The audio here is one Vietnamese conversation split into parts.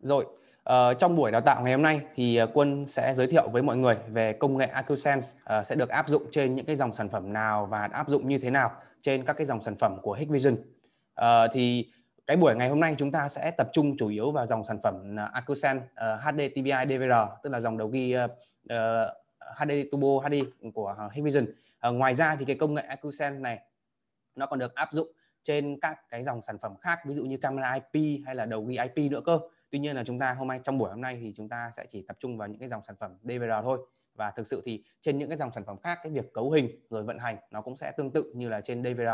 Rồi, uh, trong buổi đào tạo ngày hôm nay thì ờ, Quân sẽ giới thiệu với mọi người về công nghệ AcuSense uh, ờ, sẽ được áp dụng trên những cái dòng sản phẩm nào và áp dụng như thế nào trên các cái dòng sản phẩm của Hikvision. Uh, thì cái buổi ngày hôm nay chúng ta sẽ tập trung chủ yếu vào dòng sản phẩm AcuSense uh, HD TVI DVR tức là dòng đầu ghi uh, HD Turbo HD của Hikvision. Uh, ngoài ra thì cái công nghệ AcuSense này nó còn được áp dụng trên các cái dòng sản phẩm khác ví dụ như camera IP hay là đầu ghi IP nữa cơ tuy nhiên là chúng ta hôm nay trong buổi hôm nay thì chúng ta sẽ chỉ tập trung vào những cái dòng sản phẩm DVR thôi. Và thực sự thì trên những cái dòng sản phẩm khác cái việc cấu hình rồi vận hành nó cũng sẽ tương tự như là trên DVR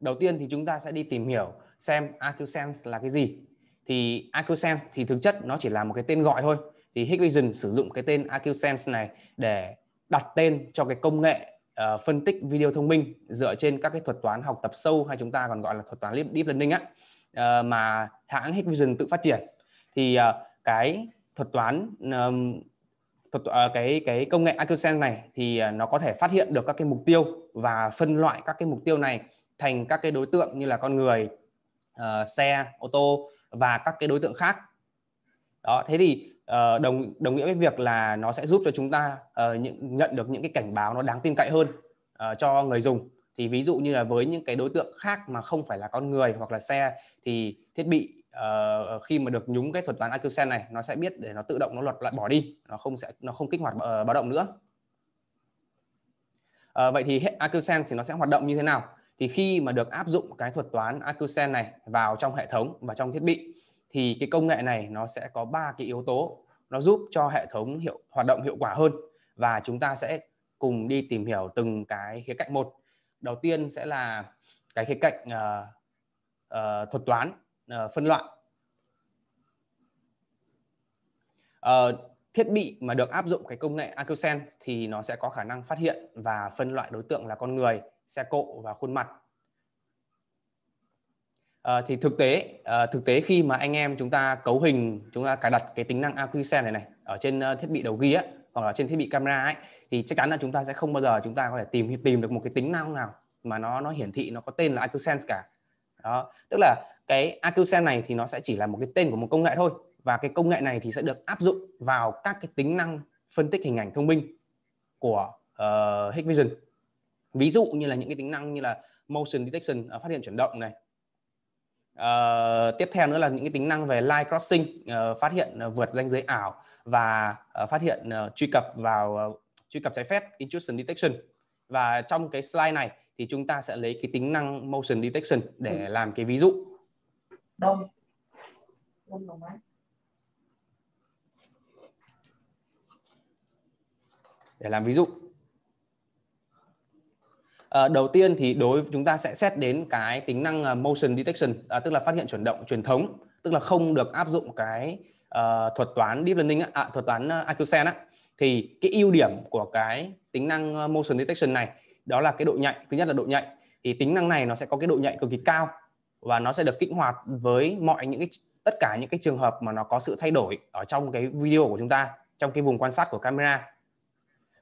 đầu tiên thì chúng ta sẽ đi tìm hiểu xem AcuSense là cái gì. Thì AcuSense thì thực chất nó chỉ là một cái tên gọi thôi. Thì Hikvision sử dụng cái tên AcuSense này để đặt tên cho cái công nghệ uh, phân tích video thông minh dựa trên các cái thuật toán học tập sâu hay chúng ta còn gọi là thuật toán deep learning á uh, mà hãng Hikvision tự phát triển thì uh, cái thuật toán um, thuật uh, cái cái công nghệ AcuSense này thì uh, nó có thể phát hiện được các cái mục tiêu và phân loại các cái mục tiêu này thành các cái đối tượng như là con người, uh, xe, ô tô và các cái đối tượng khác. Đó, thế thì uh, đồng đồng nghĩa với việc là nó sẽ giúp cho chúng ta uh, nhận được những cái cảnh báo nó đáng tin cậy hơn uh, cho người dùng thì ví dụ như là với những cái đối tượng khác mà không phải là con người hoặc là xe thì thiết bị uh, khi mà được nhúng cái thuật toán IQ này nó sẽ biết để nó tự động nó luật loại bỏ đi nó không sẽ nó không kích hoạt uh, báo động nữa. Uh, vậy thì IQ thì nó sẽ hoạt động như thế nào? Thì khi mà được áp dụng cái thuật toán IQ này vào trong hệ thống và trong thiết bị thì cái công nghệ này nó sẽ có ba cái yếu tố. Nó giúp cho hệ thống hiệu hoạt động hiệu quả hơn và chúng ta sẽ cùng đi tìm hiểu từng cái khía cạnh một đầu tiên sẽ là cái khía cạnh uh, uh, thuật toán uh, phân loại. Uh, thiết bị mà được áp dụng cái công nghệ AcuSense thì nó sẽ có khả năng phát hiện và phân loại đối tượng là con người, xe cộ và khuôn mặt. À, thì thực tế à, thực tế khi mà anh em chúng ta cấu hình chúng ta cài đặt cái tính năng AcuSense này này ở trên uh, thiết bị đầu ghi á hoặc là trên thiết bị camera ấy thì chắc chắn là chúng ta sẽ không bao giờ chúng ta có thể tìm tìm được một cái tính năng nào mà nó nó hiển thị nó có tên là AcuSense cả. Đó tức là cái AcuSense này thì nó sẽ chỉ là một cái tên của một công nghệ thôi và cái công nghệ này thì sẽ được áp dụng vào các cái tính năng phân tích hình ảnh thông minh của uh, Hikvision. Ví dụ như là những cái tính năng như là motion detection uh, phát hiện chuyển động này Uh, tiếp theo nữa là những cái tính năng về line crossing uh, phát hiện uh, vượt ranh giới ảo và uh, phát hiện uh, truy cập vào uh, truy cập trái phép intrusion detection. Và trong cái slide này thì chúng ta sẽ lấy cái tính năng motion detection để ừ. làm cái ví dụ. Đông. Để làm ví dụ À, đầu tiên thì đối chúng ta sẽ xét đến cái tính năng ờ, motion detection à, tức là phát hiện chuyển động truyền thống tức là không được áp dụng cái uh, thuật toán deep learning à, thuật toán uh, á. Thì cái ưu điểm của cái tính năng motion detection này đó là cái độ nhạy. Thứ nhất là độ nhạy. Thì tính năng này nó sẽ có cái độ nhạy cực kỳ cao và nó sẽ được kích hoạt với mọi những cái tất cả những cái trường hợp mà nó có sự thay đổi ở trong cái video của chúng ta trong cái vùng quan sát của camera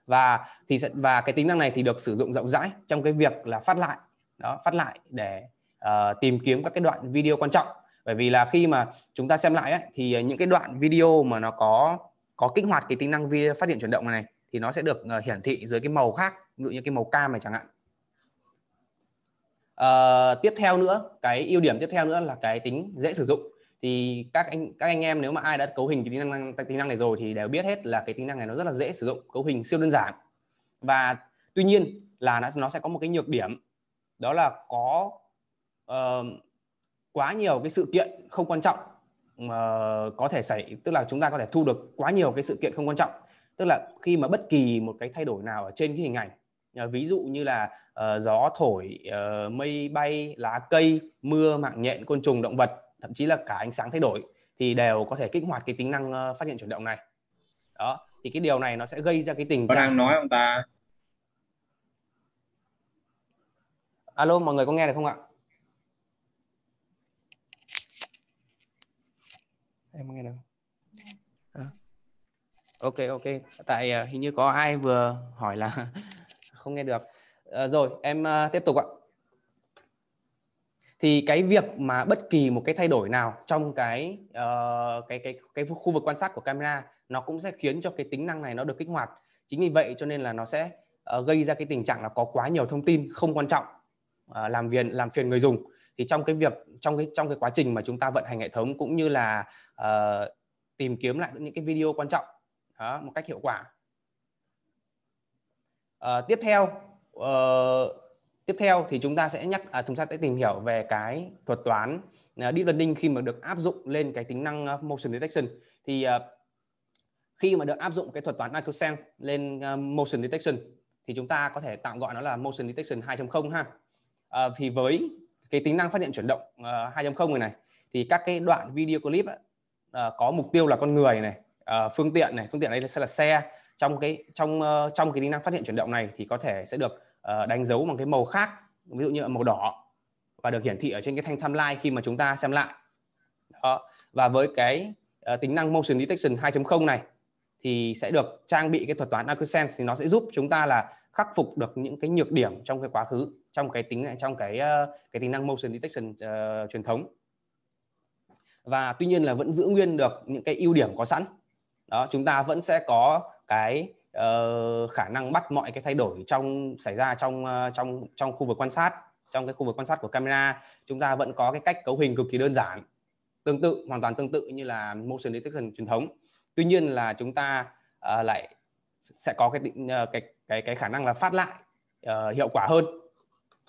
và thì sẽ và cái tính năng này thì được sử dụng rộng rãi trong cái việc là phát lại đó phát lại để uh, tìm kiếm các cái đoạn video quan trọng. Bởi vì là khi mà chúng ta xem lại ấy, thì những cái đoạn video mà nó có có kích hoạt cái tính năng video phát hiện chuyển động này, thì nó sẽ được uh, hiển thị dưới cái màu khác ví dụ như cái màu cam này chẳng hạn. Uh, tiếp theo nữa cái ưu điểm tiếp theo nữa là cái tính dễ sử dụng thì các anh các anh em nếu mà ai đã cấu hình cái tính năng tính năng này rồi thì đều biết hết là cái tính năng này nó rất là dễ sử dụng cấu hình siêu đơn giản. Và tuy nhiên là nó, nó sẽ có một cái nhược điểm đó là có uh, quá nhiều cái sự kiện không quan trọng uh, có thể xảy tức là chúng ta có thể thu được quá nhiều cái sự kiện không quan trọng. Tức là khi mà bất kỳ một cái thay đổi nào ở trên cái hình ảnh uh, ví dụ như là uh, gió thổi uh, mây bay lá cây mưa mạng nhện côn trùng động vật thậm chí là cả ánh sáng thay đổi thì đều có thể kích hoạt cái tính năng uh, phát hiện chuyển động này. Đó thì cái điều này nó sẽ gây ra cái tình trạng đang nói ông ta? Alo mọi người có nghe được không ạ? Em nghe được à. ok ok. Tại uh, hình như có ai vừa hỏi là không nghe được. Uh, rồi em uh, tiếp tục ạ thì cái việc mà bất kỳ một cái thay đổi nào trong cái uh, cái cái cái khu vực quan sát của camera nó cũng sẽ khiến cho cái tính năng này nó được kích hoạt. Chính vì vậy cho nên là nó sẽ uh, gây ra cái tình trạng là có quá nhiều thông tin không quan trọng uh, làm phiền làm phiền người dùng. Thì trong cái việc trong cái trong cái quá trình mà chúng ta vận hành hệ thống cũng như là uh, tìm kiếm lại những cái video quan trọng đó, một cách hiệu quả. Uh, tiếp theo uh, tiếp theo thì chúng ta sẽ nhắc à, chúng ta sẽ tìm hiểu về cái thuật toán uh, deep learning khi mà được áp dụng lên cái tính năng uh, motion detection thì uh, khi mà được áp dụng cái thuật toán IQ Sense lên uh, motion detection thì chúng ta có thể tạm gọi nó là motion detection 2.0 ha. Uh, thì với cái tính năng phát hiện chuyển động uh, 2.0 này này thì các cái đoạn video clip uh, có mục tiêu là con người này, uh, phương tiện này, phương tiện đây sẽ là xe trong cái trong uh, trong cái tính năng phát hiện chuyển động này thì có thể sẽ được Ờ, đánh dấu bằng cái màu khác ví dụ như là màu đỏ và được hiển thị ở trên cái thanh timeline khi mà chúng ta xem lại. Đó. Và với cái uh, tính năng motion detection 2.0 này thì sẽ được trang bị cái thuật toán AccuSense thì nó sẽ giúp chúng ta là khắc phục được những cái nhược điểm trong cái quá khứ trong cái tính trong cái uh, cái tính năng motion detection uh, truyền thống. Và tuy nhiên là vẫn giữ nguyên được những cái ưu điểm có sẵn. Đó chúng ta vẫn sẽ có cái uh, khả năng bắt mọi cái thay đổi trong xảy ra trong uh, trong trong khu vực quan sát trong cái khu vực quan sát của camera chúng ta vẫn có cái cách cấu hình cực kỳ đơn giản tương tự hoàn toàn tương tự như là motion detection truyền thống. Tuy nhiên là chúng ta uh, lại sẽ có cái định uh, cái cái cái khả năng là phát lại uh, hiệu quả hơn.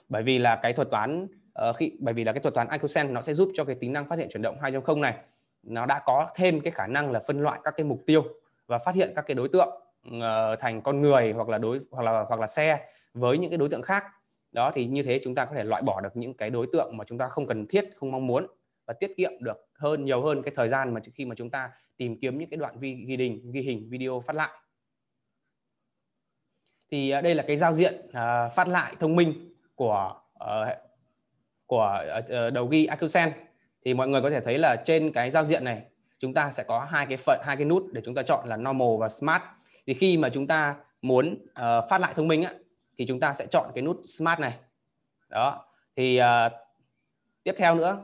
Bởi vì là cái thuật toán uh, khi bởi vì là cái thuật toán IQSense nó sẽ giúp cho cái tính năng phát hiện chuyển động 2.0 này nó đã có thêm cái khả năng là phân loại các cái mục tiêu và phát hiện các cái đối tượng. Ờ, thành con người hoặc là đối hoặc là hoặc là xe với những cái đối tượng khác. Đó thì như thế chúng ta có thể loại bỏ được những cái đối tượng mà chúng ta không cần thiết không mong muốn và tiết kiệm được hơn nhiều hơn cái thời gian mà khi mà chúng ta tìm kiếm những cái đoạn vi, ghi hình ghi hình video phát lại. Thì ờ, đây là cái giao diện uh, phát lại thông minh của uh, của uh, đầu ghi Accusent thì mọi người có thể thấy là trên cái giao diện này chúng ta sẽ có hai cái phần hai cái nút để chúng ta chọn là normal và smart thì khi mà chúng ta muốn uh, phát lại thông minh á, thì chúng ta sẽ chọn cái nút smart này. Đó thì uh, tiếp theo nữa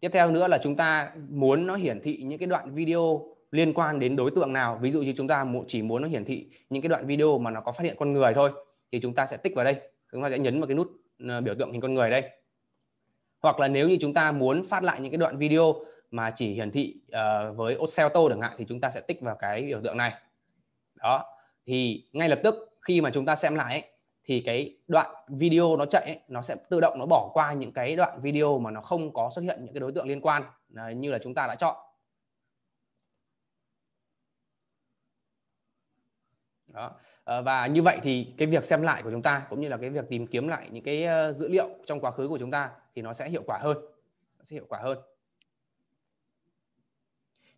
tiếp theo nữa là chúng ta muốn nó hiển thị những cái đoạn video liên quan đến đối tượng nào. Ví dụ như chúng ta chỉ muốn nó hiển thị những cái đoạn video mà nó có phát hiện con người thôi thì chúng ta sẽ tích vào đây. Chúng ta sẽ nhấn vào cái nút ờ, biểu tượng hình con người đây. Hoặc là nếu như chúng ta muốn phát lại những cái đoạn video mà chỉ hiển thị uh, với xe ô tô chẳng hạn thì chúng ta sẽ tích vào cái biểu tượng này đó thì ngay lập tức khi mà chúng ta xem lại ấy, thì cái đoạn video nó chạy ấy, nó sẽ tự động nó bỏ qua những cái đoạn video mà nó không có xuất hiện những cái đối tượng liên quan à, như là chúng ta đã chọn. Đó à, và như vậy thì cái việc xem lại của chúng ta cũng như là cái việc tìm kiếm lại những cái ờ, dữ liệu trong quá khứ của chúng ta thì nó sẽ hiệu quả hơn. Nó sẽ hiệu quả hơn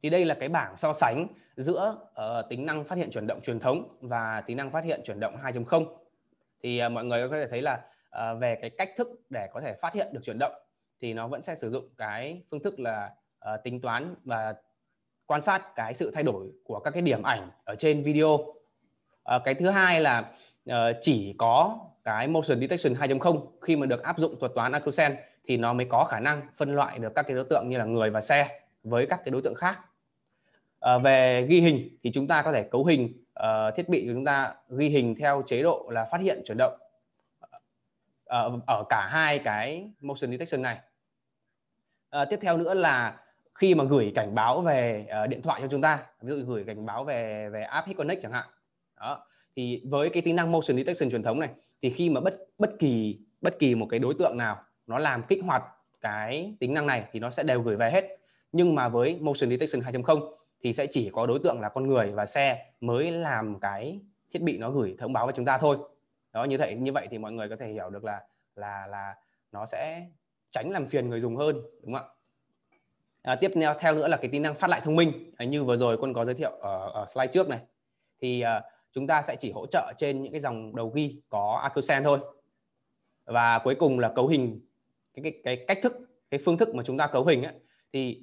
thì đây là cái bảng so sánh giữa uh, tính năng phát hiện chuyển động truyền thống và tính năng phát hiện chuyển động 2.0 thì uh, mọi người có thể thấy là uh, về cái cách thức để có thể phát hiện được chuyển động thì nó vẫn sẽ sử dụng cái phương thức là uh, tính toán và quan sát cái sự thay đổi của các cái điểm ảnh ở trên video. Uh, cái thứ hai là uh, chỉ có cái motion detection 2.0 khi mà được áp dụng thuật toán Accusent thì nó mới có khả năng phân loại được các cái đối tượng như là người và xe với các cái đối tượng khác à, về ghi hình thì chúng ta có thể cấu hình uh, thiết bị của chúng ta ghi hình theo chế độ là phát hiện chuyển động uh, ở cả hai cái motion detection này. À, tiếp theo nữa là khi mà gửi cảnh báo về uh, điện thoại cho chúng ta ví dụ gửi cảnh báo về về app Hit Connect chẳng hạn. Đó thì với cái tính năng motion detection truyền thống này thì khi mà bất bất kỳ bất kỳ một cái đối tượng nào nó làm kích hoạt cái tính năng này thì nó sẽ đều gửi về hết. Nhưng mà với motion detection 2.0 thì sẽ chỉ có đối tượng là con người và xe mới làm cái thiết bị nó gửi thông báo với chúng ta thôi. Đó như vậy như vậy thì mọi người có thể hiểu được là là là nó sẽ tránh làm phiền người dùng hơn đúng không ạ? À, tiếp theo theo nữa là cái tính năng phát lại thông minh. À, như vừa rồi quân có giới thiệu ở, ở slide trước này. Thì à, chúng ta sẽ chỉ hỗ trợ trên những cái dòng đầu ghi có Accusent thôi. Và cuối cùng là cấu hình cái, cái cái cách thức cái phương thức mà chúng ta cấu hình ấy, thì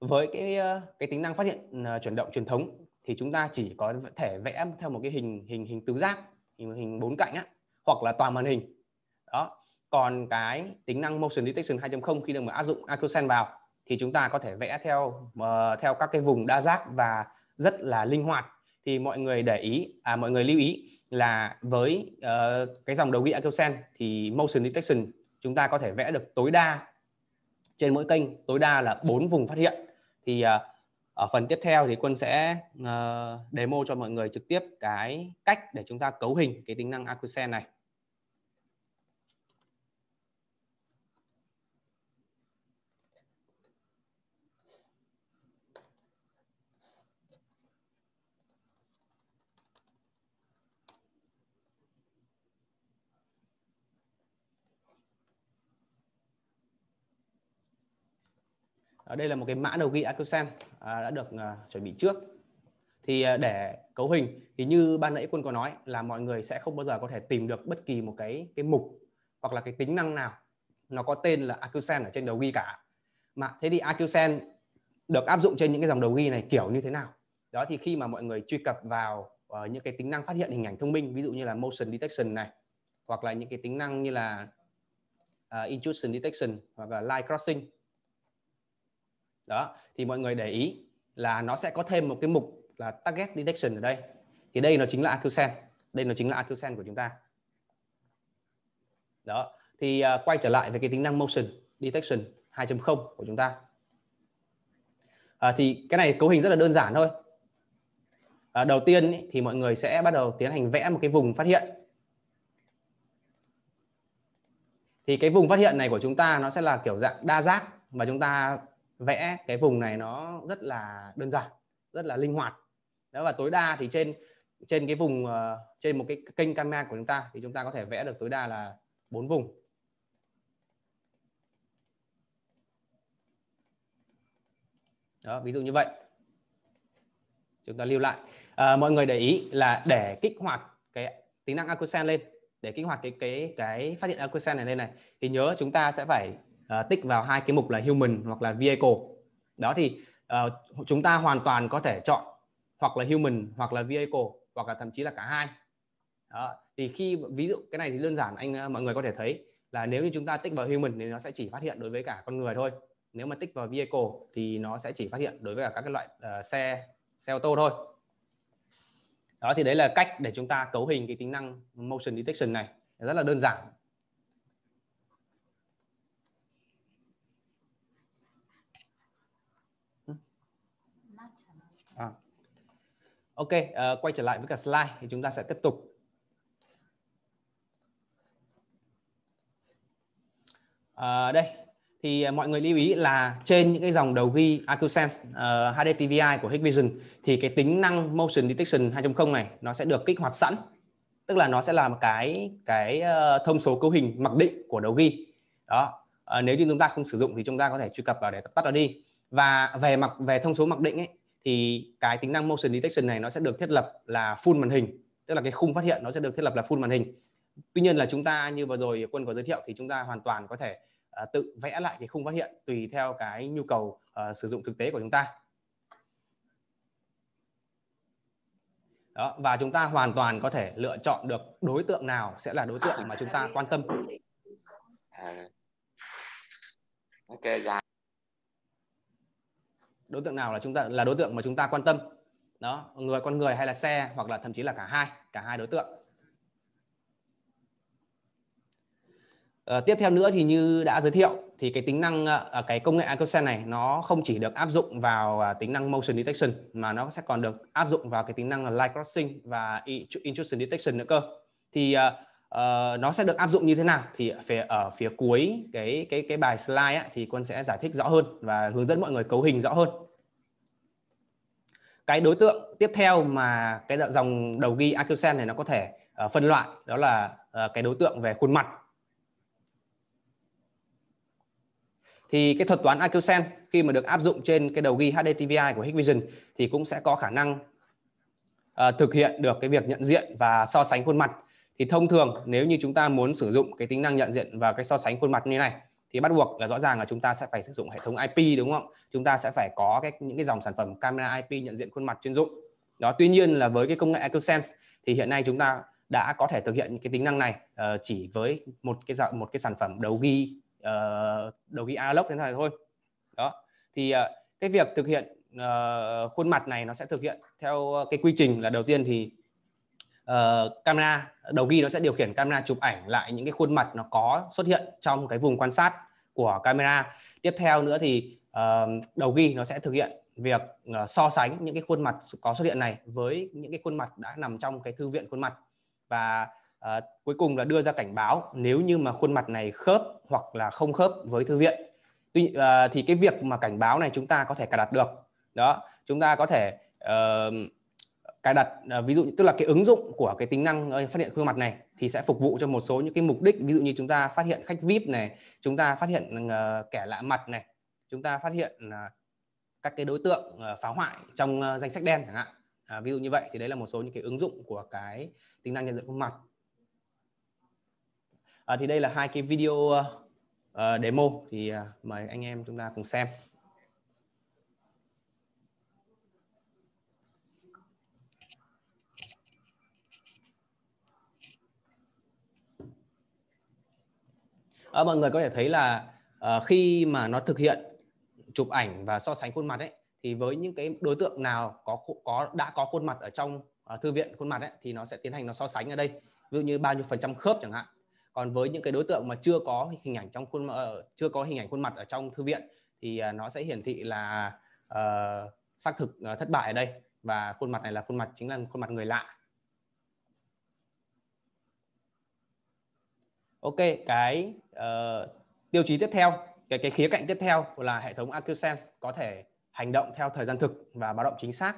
với cái ờ, cái tính năng phát hiện ờ, chuyển động truyền thống thì chúng ta chỉ có thể vẽ theo một cái hình hình hình tứ giác hình hình bốn cạnh á hoặc là toàn màn hình. Đó. Còn cái tính năng motion detection 2.0 khi được mà áp dụng AcuSense vào thì chúng ta có thể vẽ theo uh, theo các cái vùng đa giác và rất là linh hoạt. Thì mọi người để ý à mọi người lưu ý là với uh, cái dòng đầu ghi AcuSense thì motion detection chúng ta có thể vẽ được tối đa trên mỗi kênh tối đa là bốn vùng phát hiện thì uh, ở phần tiếp theo thì quân sẽ uh, demo cho mọi người trực tiếp cái cách để chúng ta cấu hình cái tính năng AQSense này. Đây là một cái mã đầu ghi Accusent à, đã được à, chuẩn bị trước. Thì à, để cấu hình thì như ban nãy quân có nói là mọi người sẽ không bao giờ có thể tìm được bất kỳ một cái cái mục hoặc là cái tính năng nào nó có tên là Accusent ở trên đầu ghi cả. Mà thế thì Accusent được áp dụng trên những cái dòng đầu ghi này kiểu như thế nào? Đó thì khi mà mọi người truy cập vào uh, những cái tính năng phát hiện hình ảnh thông minh ví dụ như là motion detection này hoặc là những cái tính năng như là uh, intrusion detection hoặc là line crossing đó thì mọi người để ý là nó sẽ có thêm một cái mục là target detection ở đây. Thì đây nó chính là AQSense đây nó chính là AQSense của chúng ta. Đó thì uh, quay trở lại về cái tính năng motion detection 2.0 của chúng ta. À, thì cái này cấu hình rất là đơn giản thôi. À, đầu tiên ý, thì mọi người sẽ bắt đầu tiến hành vẽ một cái vùng phát hiện. Thì cái vùng phát hiện này của chúng ta nó sẽ là kiểu dạng đa giác và chúng ta vẽ cái vùng này nó rất là đơn giản rất là linh hoạt. Đó và tối đa thì trên trên cái vùng uh, trên một cái kênh camera của chúng ta thì chúng ta có thể vẽ được tối đa là bốn vùng. Đó ví dụ như vậy. Chúng ta lưu lại. À, mọi người để ý là để kích hoạt cái tính năng Acusen lên để kích hoạt cái cái cái phát hiện Acusen này lên này thì nhớ chúng ta sẽ phải uh, tích vào hai cái mục là human hoặc là vehicle. Đó thì uh, chúng ta hoàn toàn có thể chọn hoặc là human hoặc là vehicle hoặc là thậm chí là cả hai. Đó. thì khi ví dụ cái này thì đơn giản anh ờ, mọi người có thể thấy là nếu như chúng ta tích vào human thì nó sẽ chỉ phát hiện đối với cả con người thôi. Nếu mà tích vào vehicle thì nó sẽ chỉ phát hiện đối với cả các cái loại uh, xe xe ô tô thôi. Đó thì đấy là cách để chúng ta cấu hình cái tính năng motion detection này. Rất là đơn giản. Ok, uh, quay trở lại với cả slide thì chúng ta sẽ tiếp tục. Uh, đây, thì mọi người lưu ý là trên những cái dòng đầu ghi AcuSense uh, ờ, HD TVI của Hikvision thì cái tính năng Motion Detection 2.0 này nó sẽ được kích hoạt sẵn. Tức là nó sẽ là một cái cái uh, thông số cấu hình mặc định của đầu ghi. Đó. Uh, nếu như chúng ta không sử dụng thì chúng ta có thể truy cập vào để tắt nó đi. Và về mặc về thông số mặc định ấy thì cái tính năng motion detection này nó sẽ được thiết lập là full màn hình tức là cái khung phát hiện nó sẽ được thiết lập là full màn hình. Tuy nhiên là chúng ta như vừa rồi quân có giới thiệu thì chúng ta hoàn toàn có thể uh, tự vẽ lại cái khung phát hiện tùy theo cái nhu cầu uh, sử dụng thực tế của chúng ta. Đó và chúng ta hoàn toàn có thể lựa chọn được đối tượng nào sẽ là đối tượng mà chúng ta quan tâm. À. ok dạ đối tượng nào là chúng ta là đối tượng mà chúng ta quan tâm? Đó người con người hay là xe hoặc là thậm chí là cả hai cả hai đối tượng. À, tiếp theo nữa thì như đã giới thiệu thì cái tính năng ờ, à, cái công nghệ Acosen này nó không chỉ được áp dụng vào à, tính năng motion detection mà nó sẽ còn được áp dụng vào cái tính năng là light crossing và intrusion detection nữa cơ. Thì uh, uh, nó sẽ được áp dụng như thế nào thì phía ở phía cuối cái cái cái bài slide á, thì quân sẽ giải thích rõ hơn và hướng dẫn mọi người cấu hình rõ hơn. Cái đối tượng tiếp theo mà cái dòng đầu ghi Accusent này nó có thể uh, phân loại đó là uh, cái đối tượng về khuôn mặt. Thì cái thuật toán Accusent khi mà được áp dụng trên cái đầu ghi HDTVI của Hikvision thì cũng sẽ có khả năng uh, thực hiện được cái việc nhận diện và so sánh khuôn mặt thì thông thường nếu như chúng ta muốn sử dụng cái tính năng nhận diện và cái so sánh khuôn mặt như này thì bắt buộc là rõ ràng là chúng ta sẽ phải sử dụng hệ thống IP đúng không? Chúng ta sẽ phải có cái những cái dòng sản phẩm camera IP nhận diện khuôn mặt chuyên dụng. Đó tuy nhiên là với cái công nghệ EcoSense thì hiện nay chúng ta đã có thể thực hiện những cái tính năng này uh, chỉ với một cái dạng một cái sản phẩm đầu ghi uh, đầu ghi analog thế này thôi đó thì uh, cái việc thực hiện uh, khuôn mặt này nó sẽ thực hiện theo cái quy trình là đầu tiên thì uh, camera đầu ghi nó sẽ điều khiển camera chụp ảnh lại những cái khuôn mặt nó có xuất hiện trong cái vùng quan sát của camera. Tiếp theo nữa thì uh, đầu ghi nó sẽ thực hiện việc uh, so sánh những cái khuôn mặt có xuất hiện này với những cái khuôn mặt đã nằm trong cái thư viện khuôn mặt. Và uh, cuối cùng là đưa ra cảnh báo nếu như mà khuôn mặt này khớp hoặc là không khớp với thư viện. Tuy, uh, thì cái việc mà cảnh báo này chúng ta có thể cài đặt được. Đó chúng ta có thể uh, cài đặt à, ví dụ tức là cái ứng dụng của cái tính năng ờ, phát hiện khuôn mặt này thì sẽ phục vụ cho một số những cái mục đích. Ví dụ như chúng ta phát hiện khách vip này chúng ta phát hiện ờ, kẻ lạ mặt này chúng ta phát hiện à, các cái đối tượng ờ, phá hoại trong danh sách đen chẳng hạn. À, ví dụ như vậy thì đấy là một số những cái ứng dụng của cái tính năng nhận diện khuôn mặt. À, thì đây là hai cái video uh, demo thì uh, mời anh em chúng ta cùng xem. À, mọi người có thể thấy là uh, khi mà nó thực hiện chụp ảnh và so sánh khuôn mặt ấy thì với những cái đối tượng nào có có đã có khuôn mặt ở trong uh, thư viện khuôn mặt ấy thì nó sẽ tiến hành nó so sánh ở đây. Ví dụ như bao nhiêu phần trăm khớp chẳng hạn. Còn với những cái đối tượng mà chưa có hình ảnh trong khuôn uh, chưa có hình ảnh khuôn mặt ở trong thư viện thì uh, nó sẽ hiển thị là uh, xác thực uh, thất bại ở đây. Và khuôn mặt này là khuôn mặt chính là khuôn mặt người lạ. Ok cái uh, tiêu chí tiếp theo cái cái khía cạnh tiếp theo là hệ thống AcuSense có thể hành động theo thời gian thực và báo động chính xác.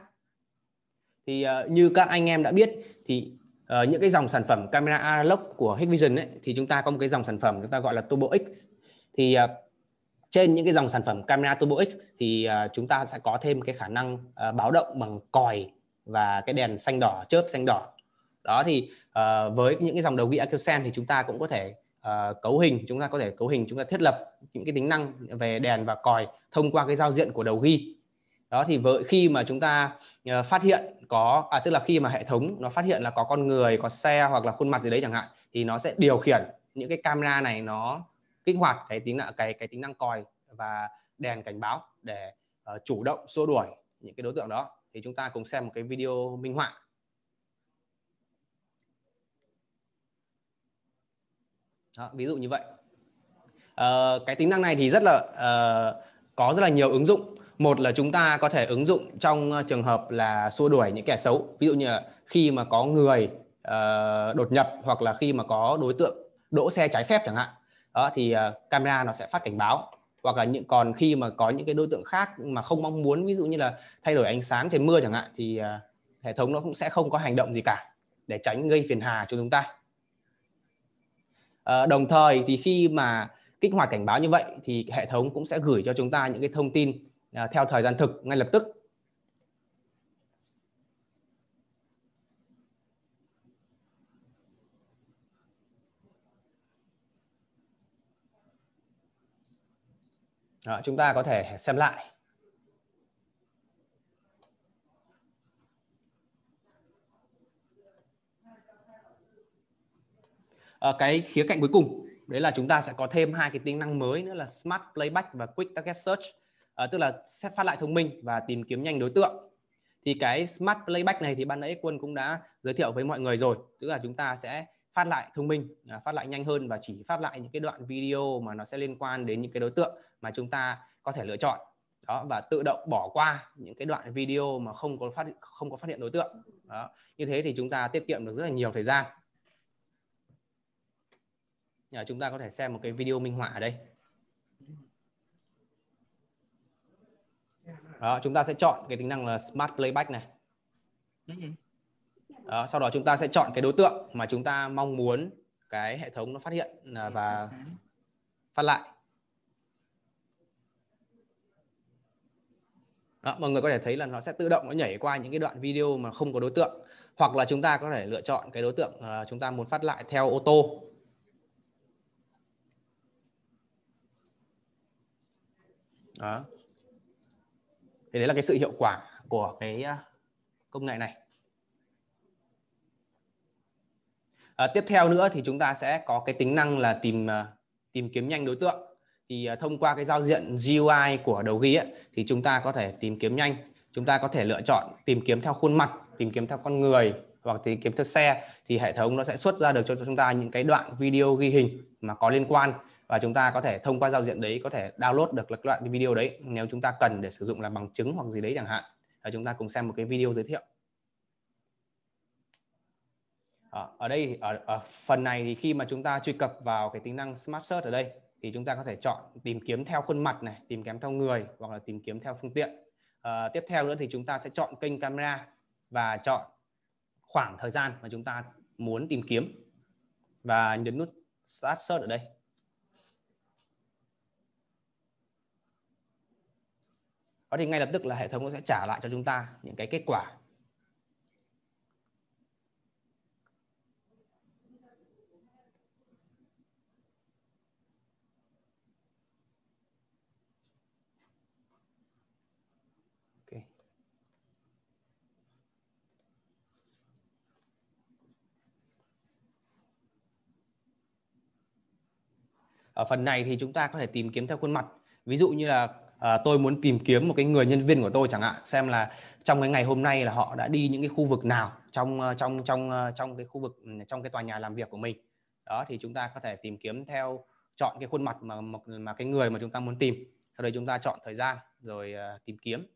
Thì uh, như các anh em đã biết thì uh, những cái dòng sản phẩm camera analog của Hikvision ấy thì chúng ta có một cái dòng sản phẩm chúng ta gọi là Turbo X. Thì uh, trên những cái dòng sản phẩm camera Turbo X thì uh, chúng ta sẽ có thêm cái khả năng uh, báo động bằng còi và cái đèn xanh đỏ chớp xanh đỏ đó thì uh, với những cái dòng đầu ghi AccuSense thì chúng ta cũng có thể uh, cấu hình chúng ta có thể cấu hình chúng ta thiết lập những cái tính năng về đèn và còi thông qua cái giao diện của đầu ghi. Đó thì với khi mà chúng ta uh, phát hiện có à tức là khi mà hệ thống nó phát hiện là có con người có xe hoặc là khuôn mặt gì đấy chẳng hạn thì nó sẽ điều khiển những cái camera này nó kích hoạt cái tính năng cái cái tính năng còi và đèn cảnh báo để uh, chủ động xua đuổi những cái đối tượng đó. Thì chúng ta cùng xem một cái video minh họa. Đó, ví dụ như vậy. À, cái tính năng này thì rất là à, có rất là nhiều ứng dụng. Một là chúng ta có thể ứng dụng trong ờ, trường hợp là xua đuổi những kẻ xấu. Ví dụ như là khi mà có người uh, đột nhập hoặc là khi mà có đối tượng đỗ xe trái phép chẳng hạn. Đó thì uh, camera nó sẽ phát cảnh báo. Hoặc là những còn khi mà có những cái đối tượng khác mà không mong muốn ví dụ như là thay đổi ánh sáng trời mưa chẳng hạn thì uh, hệ thống nó cũng sẽ không có hành động gì cả để tránh gây phiền hà cho chúng ta. Ờ, đồng thời thì khi mà kích hoạt cảnh báo như vậy thì hệ thống cũng sẽ gửi cho chúng ta những cái thông tin À, theo thời gian thực ngay lập tức. Đó, chúng ta có thể xem lại. À, cái khía cạnh cuối cùng đấy là chúng ta sẽ có thêm hai cái tính năng mới nữa là Smart Playback và Quick Target Search. À, tức là sẽ phát lại thông minh và tìm kiếm nhanh đối tượng. Thì cái smart playback này thì ban nãy quân cũng đã giới thiệu với mọi người rồi tức là chúng ta sẽ phát lại thông minh à, phát lại nhanh hơn và chỉ phát lại những cái đoạn video mà nó sẽ liên quan đến những cái đối tượng mà chúng ta có thể lựa chọn. Đó và tự động bỏ qua những cái đoạn video mà không có phát không có phát hiện đối tượng. Đó như thế thì chúng ta tiết kiệm được rất là nhiều thời gian chúng ta có thể xem một cái video minh họa ở đây. Đó chúng ta sẽ chọn cái tính năng là smart playback này. Đó, sau đó chúng ta sẽ chọn cái đối tượng mà chúng ta mong muốn cái hệ thống nó phát hiện à, và phát lại. Đó, mọi người có thể thấy là nó sẽ tự động nó nhảy qua những cái đoạn video mà không có đối tượng. Hoặc là chúng ta có thể lựa chọn cái đối tượng uh, chúng ta muốn phát lại theo ô tô. Đó thì đấy là cái sự hiệu quả của cái à, công nghệ này À, tiếp theo nữa thì chúng ta sẽ có cái tính năng là tìm à, tìm kiếm nhanh đối tượng. Thì à, thông qua cái giao diện GUI của đầu ghi ấy, thì chúng ta có thể tìm kiếm nhanh. Chúng ta có thể lựa chọn tìm kiếm theo khuôn mặt, tìm kiếm theo con người hoặc tìm kiếm theo xe thì hệ thống nó sẽ xuất ra được cho chúng ta những cái đoạn video ghi hình mà có liên quan và chúng ta có thể thông qua giao diện đấy có thể download được các loại video đấy nếu chúng ta cần để sử dụng làm bằng chứng hoặc gì đấy chẳng hạn. Và chúng ta cùng xem một cái video giới thiệu. Ở, ở đây ở, ở phần này thì khi mà chúng ta truy cập vào cái tính năng Smart Search ở đây thì chúng ta có thể chọn tìm kiếm theo khuôn mặt này, tìm kiếm theo người hoặc là tìm kiếm theo phương tiện. À, tiếp theo nữa thì chúng ta sẽ chọn kênh camera và chọn khoảng thời gian mà chúng ta muốn tìm kiếm và nhấn nút Start Search ở đây. Đó thì ngay lập tức là hệ thống sẽ trả lại cho chúng ta những cái kết quả. Ở phần này thì chúng ta có thể tìm kiếm theo khuôn mặt. Ví dụ như là à, tôi muốn tìm kiếm một cái người nhân viên của tôi chẳng hạn xem là trong cái ngày hôm nay là họ đã đi những cái khu vực nào trong ờ, trong trong ờ, trong cái khu vực ừ, trong cái tòa nhà làm việc của mình. Đó thì chúng ta có thể tìm kiếm theo chọn cái khuôn mặt mà mà, mà cái người mà chúng ta muốn tìm. Sau đấy chúng ta chọn thời gian rồi uh, tìm kiếm.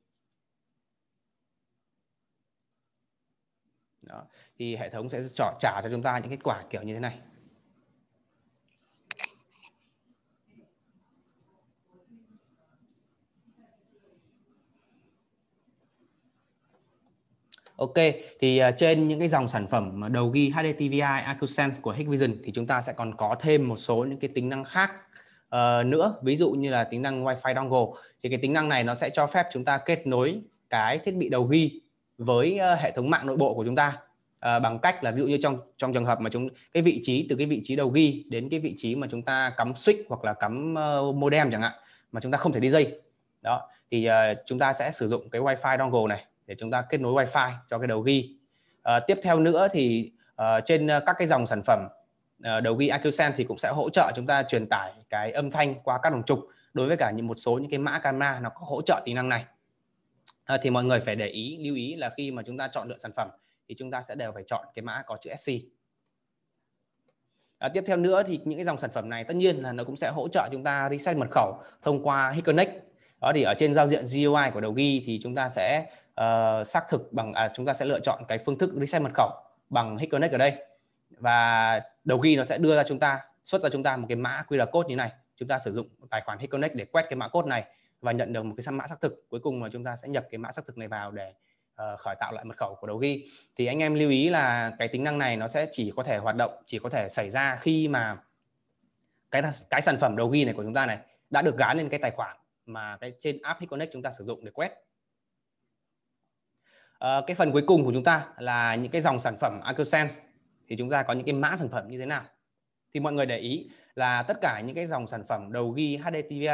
Đó thì hệ thống sẽ trả trả cho chúng ta những kết quả kiểu như thế này. Ok, thì à, trên những cái dòng sản phẩm đầu ghi HDTVI AcuSense của Hikvision thì chúng ta sẽ còn có thêm một số những cái tính năng khác uh, nữa. Ví dụ như là tính năng Wi-Fi dongle. Thì cái tính năng này nó sẽ cho phép chúng ta kết nối cái thiết bị đầu ghi với uh, hệ thống mạng nội bộ của chúng ta uh, bằng cách là ví dụ như trong trong trường hợp mà chúng cái vị trí từ cái vị trí đầu ghi đến cái vị trí mà chúng ta cắm switch hoặc là cắm uh, modem chẳng hạn mà chúng ta không thể đi dây đó thì uh, chúng ta sẽ sử dụng cái Wi-Fi dongle này để chúng ta kết nối wifi cho cái đầu ghi. À, tiếp theo nữa thì uh, trên ờ, các cái dòng sản phẩm uh, đầu ghi AcuSense thì cũng sẽ hỗ trợ chúng ta truyền tải cái âm thanh qua các đồng trục đối với cả những một số những cái mã camera nó có hỗ trợ tính năng này. À, thì mọi người phải để ý lưu ý là khi mà chúng ta chọn lựa sản phẩm thì chúng ta sẽ đều phải chọn cái mã có chữ SC À, tiếp theo nữa thì những cái dòng sản phẩm này tất nhiên là nó cũng sẽ hỗ trợ chúng ta reset mật khẩu thông qua HitConnect. Đó thì ở trên giao diện GUI của đầu ghi thì chúng ta sẽ uh, xác thực bằng à, chúng ta sẽ lựa chọn cái phương thức reset mật khẩu bằng HitConnect ở đây. Và đầu ghi nó sẽ đưa ra chúng ta xuất ra chúng ta một cái mã QR code như này. Chúng ta sử dụng tài khoản HitConnect để quét cái mã code này và nhận được một cái mã xác thực. Cuối cùng là chúng ta sẽ nhập cái mã xác thực này vào để uh, khởi tạo lại mật khẩu của đầu ghi. Thì anh em lưu ý là cái tính năng này nó sẽ chỉ có thể hoạt động chỉ có thể xảy ra khi mà cái cái sản phẩm đầu ghi này của chúng ta này đã được gắn lên cái tài khoản mà cái trên app HitConnect chúng ta sử dụng để quét. À, cái phần cuối cùng của chúng ta là những cái dòng sản phẩm AcuSense thì chúng ta có những cái mã sản phẩm như thế nào? Thì mọi người để ý là tất cả những cái dòng sản phẩm đầu ghi HDTVI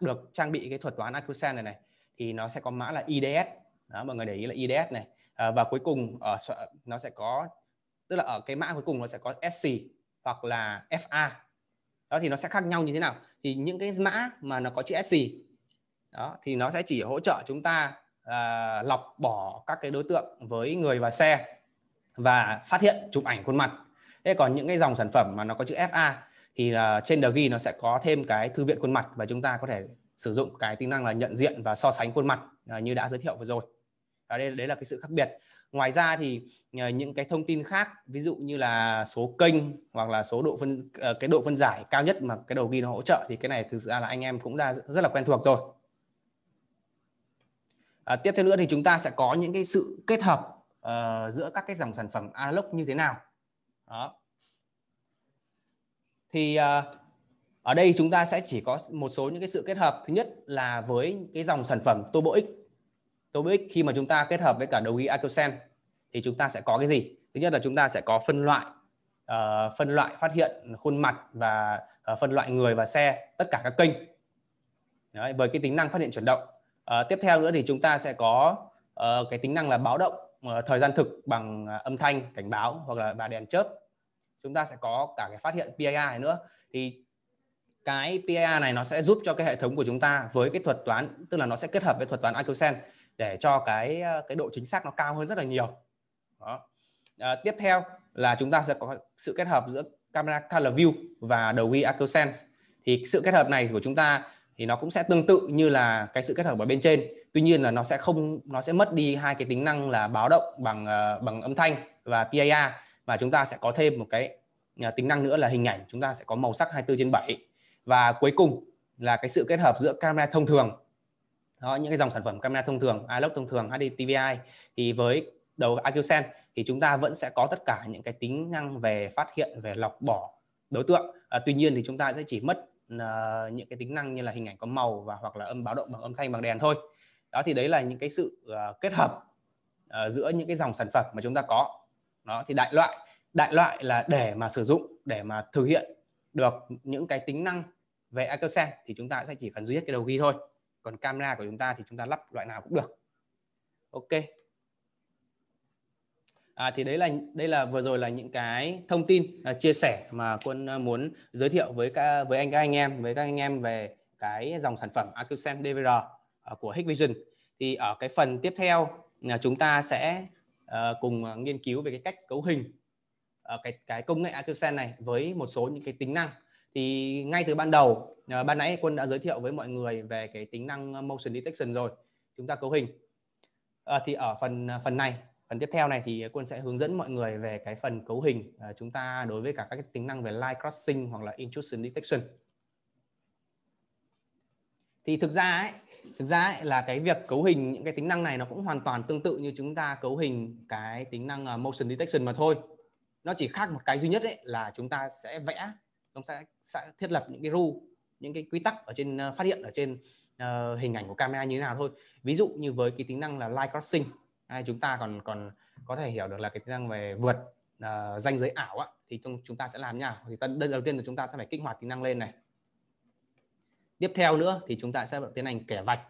được trang bị cái thuật toán AcuSense này này thì nó sẽ có mã là IDS đó mọi người để ý là IDS này. À, và cuối cùng ở nó sẽ có tức là ở cái mã cuối cùng nó sẽ có SC hoặc là FA đó thì nó sẽ khác nhau như thế nào? Thì những cái mã mà nó có chữ SC đó thì nó sẽ chỉ hỗ trợ chúng ta à, lọc bỏ các cái đối tượng với người và xe và phát hiện chụp ảnh khuôn mặt. Thế còn những cái dòng sản phẩm mà nó có chữ FA thì là trên The Ghi nó sẽ có thêm cái thư viện khuôn mặt và chúng ta có thể sử dụng cái tính năng là nhận diện và so sánh khuôn mặt à, như đã giới thiệu vừa rồi. Đó, đây đấy là cái sự khác biệt. Ngoài ra thì à, những cái thông tin khác ví dụ như là số kênh hoặc là số độ phân ờ, cái độ phân giải cao nhất mà cái đầu ghi nó hỗ trợ thì cái này thực ra là anh em cũng đã rất là quen thuộc rồi à, tiếp theo nữa thì chúng ta sẽ có những cái sự kết hợp uh, giữa các cái dòng sản phẩm analog như thế nào. Đó. Thì uh, ở đây chúng ta sẽ chỉ có một số những cái sự kết hợp. Thứ nhất là với cái dòng sản phẩm Turbo X. Turbo X khi mà chúng ta kết hợp với cả đầu ghi Acosen thì chúng ta sẽ có cái gì? Thứ nhất là chúng ta sẽ có phân loại uh, phân loại phát hiện khuôn mặt và uh, phân loại người và xe tất cả các kênh. Đấy, với cái tính năng phát hiện chuyển động. À, tiếp theo nữa thì chúng ta sẽ có uh, cái tính năng là báo động uh, thời gian thực bằng uh, âm thanh cảnh báo hoặc là và đèn chớp. chúng ta sẽ có cả cái phát hiện PIA này nữa thì cái PIA này nó sẽ giúp cho cái hệ thống của chúng ta với cái thuật toán tức là nó sẽ kết hợp với thuật toán IQSense để cho cái cái độ chính xác nó cao hơn rất là nhiều đó. À, tiếp theo là chúng ta sẽ có sự kết hợp giữa camera color view và đầu ghi IQSense thì sự kết hợp này của chúng ta thì nó cũng sẽ tương tự như là cái sự kết hợp ở bên trên. Tuy nhiên là nó sẽ không nó sẽ mất đi hai cái tính năng là báo động bằng uh, bằng âm thanh và PIR và chúng ta sẽ có thêm một cái uh, tính năng nữa là hình ảnh. Chúng ta sẽ có màu sắc 24 trên 7 và cuối cùng là cái sự kết hợp giữa camera thông thường. Đó, những cái dòng sản phẩm camera thông thường, iLog thông thường, HD TVI thì với đầu IQ thì chúng ta vẫn sẽ có tất cả những cái tính năng về phát hiện, về lọc bỏ đối tượng. À, tuy nhiên thì chúng ta sẽ chỉ mất uh, những cái tính năng như là hình ảnh có màu và hoặc là âm báo động bằng âm thanh bằng đèn thôi. Đó thì đấy là những cái sự uh, kết hợp uh, giữa những cái dòng sản phẩm mà chúng ta có. Đó thì đại loại đại loại là để mà sử dụng để mà thực hiện được những cái tính năng về Sense thì chúng ta sẽ chỉ cần duy nhất cái đầu ghi thôi còn camera của chúng ta thì chúng ta lắp loại nào cũng được ok À, thì đấy là đây là vừa rồi là những cái thông tin uh, chia sẻ mà quân à, muốn giới thiệu với các với anh các anh em với các anh em về cái dòng sản phẩm Acusen DVR uh, à, của Hikvision. Thì ở cái phần tiếp theo uh, chúng ta sẽ uh, cùng uh, nghiên cứu về cái cách cấu hình uh, cái cái công nghệ Acusen này với một số những cái tính năng. Thì ngay từ ban đầu uh, ban nãy quân đã giới thiệu với mọi người về cái tính năng motion detection rồi. Chúng ta cấu hình. Uh, thì ở phần phần này phần tiếp theo này thì quân sẽ hướng dẫn mọi người về cái phần cấu hình uh, chúng ta đối với cả các cái tính năng về line crossing hoặc là intrusion detection. Thì thực ra ấy thực ra ấy, là cái việc cấu hình những cái tính năng này nó cũng hoàn toàn tương tự như chúng ta cấu hình cái tính năng à, motion detection mà thôi. Nó chỉ khác một cái duy nhất ấy là chúng ta sẽ vẽ chúng sẽ, sẽ thiết lập những cái rule những cái quy tắc ở trên uh, phát hiện ở trên uh, hình ảnh của camera như thế nào thôi. Ví dụ như với cái tính năng là line crossing hay chúng ta còn còn có thể hiểu được là cái năng về vượt ờ, uh, danh giới ảo á, thì chúng ta sẽ làm như nào thì đơn đầu tiên là chúng ta sẽ phải kích hoạt tính năng lên này. Tiếp theo nữa thì chúng ta sẽ tiến hành kẻ vạch.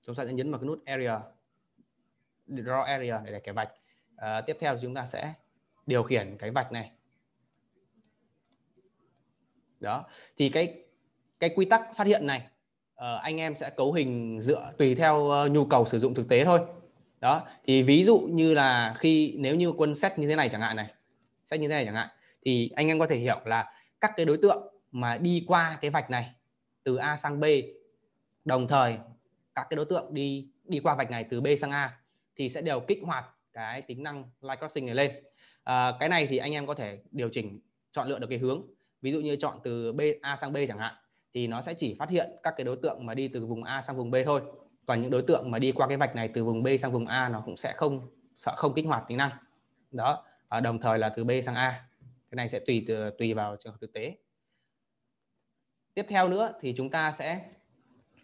Chúng ta sẽ nhấn vào cái nút area draw area để, để kẻ vạch. Uh, tiếp theo thì chúng ta sẽ điều khiển cái vạch này. Đó thì cái cái quy tắc phát hiện này uh, anh em sẽ cấu hình dựa tùy theo uh, nhu cầu sử dụng thực tế thôi đó thì ví dụ như là khi nếu như quân set như thế này chẳng hạn này xét như thế này chẳng hạn thì anh em có thể hiểu là các cái đối tượng mà đi qua cái vạch này từ A sang B đồng thời các cái đối tượng đi đi qua vạch này từ B sang A thì sẽ đều kích hoạt cái tính năng line crossing này lên. À, cái này thì anh em có thể điều chỉnh chọn lựa được cái hướng. Ví dụ như chọn từ B A sang B chẳng hạn thì nó sẽ chỉ phát hiện các cái đối tượng mà đi từ vùng A sang vùng B thôi còn những đối tượng mà đi qua cái vạch này từ vùng B sang vùng A nó cũng sẽ không sợ không kích hoạt tính năng. Đó à, đồng thời là từ B sang A. Cái này sẽ tùy từ tùy vào trường hợp thực tế. Tiếp theo nữa thì chúng ta sẽ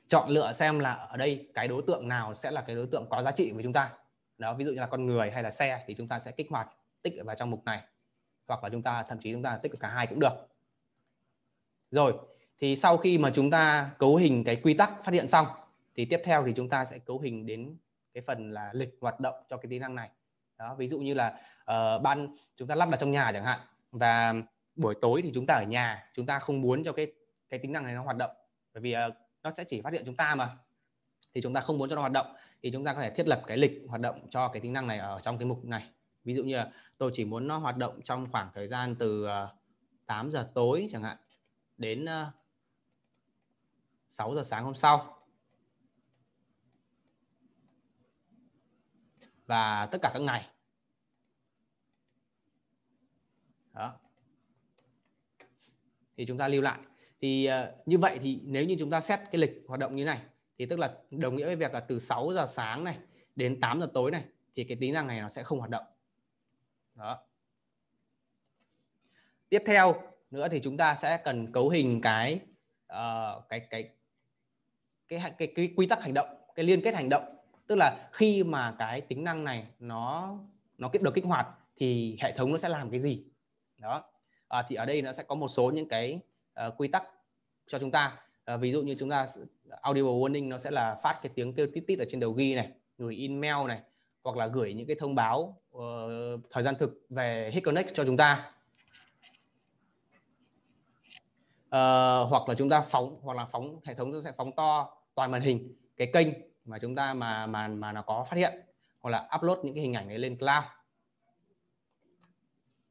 chọn lựa xem là ở đây cái đối tượng nào sẽ là cái đối tượng có giá trị với chúng ta. Đó ví dụ như là con người hay là xe thì chúng ta sẽ kích hoạt tích vào trong mục này. Hoặc là chúng ta thậm chí chúng ta tích cả hai cũng được. Rồi thì sau khi mà chúng ta cấu hình cái quy tắc phát hiện xong thì tiếp theo thì chúng ta sẽ cấu hình đến cái phần là lịch hoạt động cho cái tính năng này. Đó ví dụ như là uh, ban chúng ta lắp đặt trong nhà chẳng hạn và buổi tối thì chúng ta ở nhà chúng ta không muốn cho cái cái tính năng này nó hoạt động. Bởi vì uh, nó sẽ chỉ phát hiện chúng ta mà. Thì chúng ta không muốn cho nó hoạt động thì chúng ta có thể thiết lập cái lịch hoạt động cho cái tính năng này ở trong cái mục này. Ví dụ như là tôi chỉ muốn nó hoạt động trong khoảng thời gian từ ờ, uh, 8 giờ tối chẳng hạn đến uh, 6 giờ sáng hôm sau. Và tất cả các ngày. Đó. Thì chúng ta lưu lại. Thì uh, như vậy thì nếu như chúng ta xét cái lịch hoạt động như này thì tức là đồng nghĩa với việc là từ 6 giờ sáng này đến 8 giờ tối này thì cái tính năng này nó sẽ không hoạt động. Đó. Tiếp theo nữa thì chúng ta sẽ cần cấu hình cái uh, cái cái cái cái cái, cái quy tắc hành động cái liên kết hành động tức là khi mà cái tính năng này nó nó được kích hoạt thì hệ thống nó sẽ làm cái gì? Đó. À, thì ở đây nó sẽ có một số những cái uh, quy tắc cho chúng ta. À, ví dụ như chúng ta audible warning nó sẽ là phát cái tiếng kêu tít tít ở trên đầu ghi này gửi email này hoặc là gửi những cái thông báo uh, thời gian thực về Hit Connect cho chúng ta. Uh, hoặc là chúng ta phóng hoặc là phóng hệ thống sẽ phóng to toàn màn hình cái kênh mà chúng ta mà mà mà nó có phát hiện hoặc là upload những cái hình ảnh đấy lên cloud.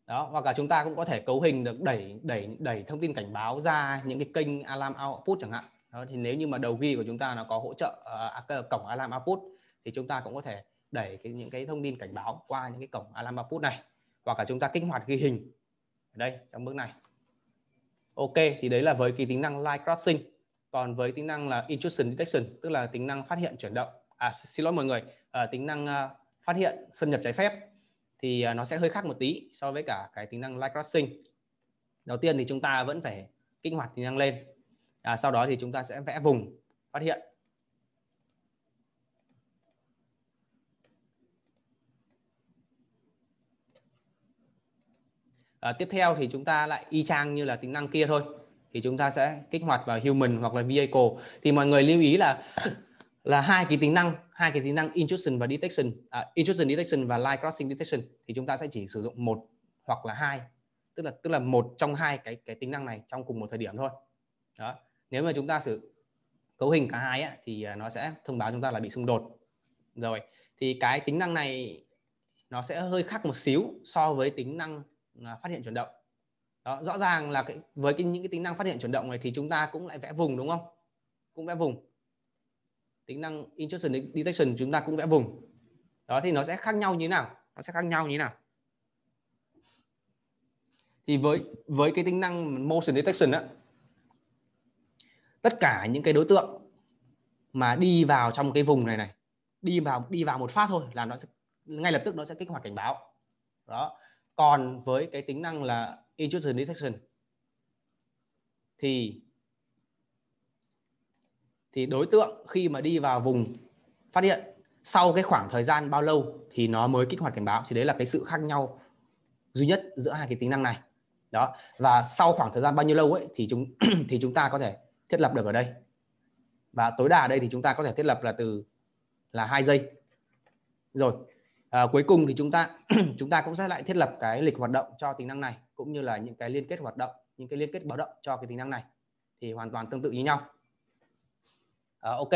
Đó hoặc là chúng ta cũng có thể cấu hình được đẩy đẩy đẩy thông tin cảnh báo ra những cái kênh alarm output chẳng hạn. Đó, thì nếu như mà đầu ghi của chúng ta nó có hỗ trợ uh, cổng alarm output thì chúng ta cũng có thể đẩy cái, những cái thông tin cảnh báo qua những cái cổng alarm output này. Hoặc là chúng ta kích hoạt ghi hình ở đây trong bước này. Ok thì đấy là với cái tính năng live crossing còn với tính năng là intrusion detection tức là tính năng phát hiện chuyển động. À xin lỗi mọi người à, tính năng uh, phát hiện xâm nhập trái phép thì uh, nó sẽ hơi khác một tí so với cả cái tính năng line crossing. Đầu tiên thì chúng ta vẫn phải kích hoạt tính năng lên. À, sau đó thì chúng ta sẽ vẽ vùng phát hiện. À, tiếp theo thì chúng ta lại y chang như là tính năng kia thôi thì chúng ta sẽ kích hoạt vào human hoặc là vehicle. Thì mọi người lưu ý là là hai cái tính năng hai cái tính năng intrusion và detection à, intrusion detection và line crossing detection thì chúng ta sẽ chỉ sử dụng một hoặc là hai tức là tức là một trong hai cái cái tính năng này trong cùng một thời điểm thôi. Đó. Nếu mà chúng ta sử cấu hình cả hai á, thì à, nó sẽ thông báo chúng ta là bị xung đột. Rồi thì cái tính năng này nó sẽ hơi khác một xíu so với tính năng à, phát hiện chuyển động đó rõ ràng là cái, với cái, những cái tính năng phát hiện chuyển động này thì chúng ta cũng lại vẽ vùng đúng không? Cũng vẽ vùng. Tính năng intrusion detection chúng ta cũng vẽ vùng. Đó thì nó sẽ khác nhau như thế nào? Nó sẽ khác nhau như thế nào? Thì với với cái tính năng motion detection á tất cả những cái đối tượng mà đi vào trong cái vùng này này đi vào đi vào một phát thôi là nó sẽ, ngay lập tức nó sẽ kích hoạt cảnh báo. Đó. Còn với cái tính năng là intrusion detection thì thì đối tượng khi mà đi vào vùng phát hiện, sau cái khoảng thời gian bao lâu thì nó mới kích hoạt cảnh báo. Thì đấy là cái sự khác nhau duy nhất giữa hai cái tính năng này. Đó. Và sau khoảng thời gian bao nhiêu lâu ấy, thì chúng thì chúng ta có thể thiết lập được ở đây. Và tối đa ở đây thì chúng ta có thể thiết lập là từ, là hai giây. Rồi à, cuối cùng thì chúng ta chúng ta cũng sẽ lại thiết lập cái lịch hoạt động cho tính năng này cũng như là những cái liên kết hoạt động những cái liên kết báo động cho cái tính năng này. Thì hoàn toàn tương tự như nhau. À, ok.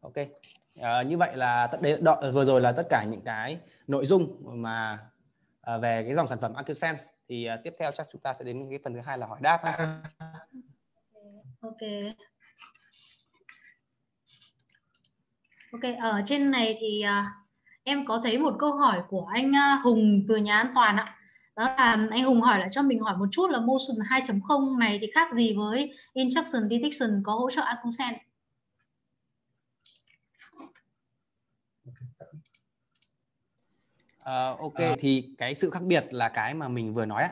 Ok. À, như vậy là tất đấy đọ, vừa rồi là tất cả những cái nội dung mà à, về cái dòng sản phẩm AccuSense thì à, tiếp theo chắc chúng ta sẽ đến cái phần thứ hai là hỏi đáp à. ok. Ok ở trên này thì à, em có thấy một câu hỏi của anh à, Hùng từ nhà an toàn ạ đó là anh Hùng hỏi lại cho mình hỏi một chút là motion 2.0 này thì khác gì với instruction detection có hỗ trợ AccuSense Uh, ok uh. thì cái sự khác biệt là cái mà mình vừa nói á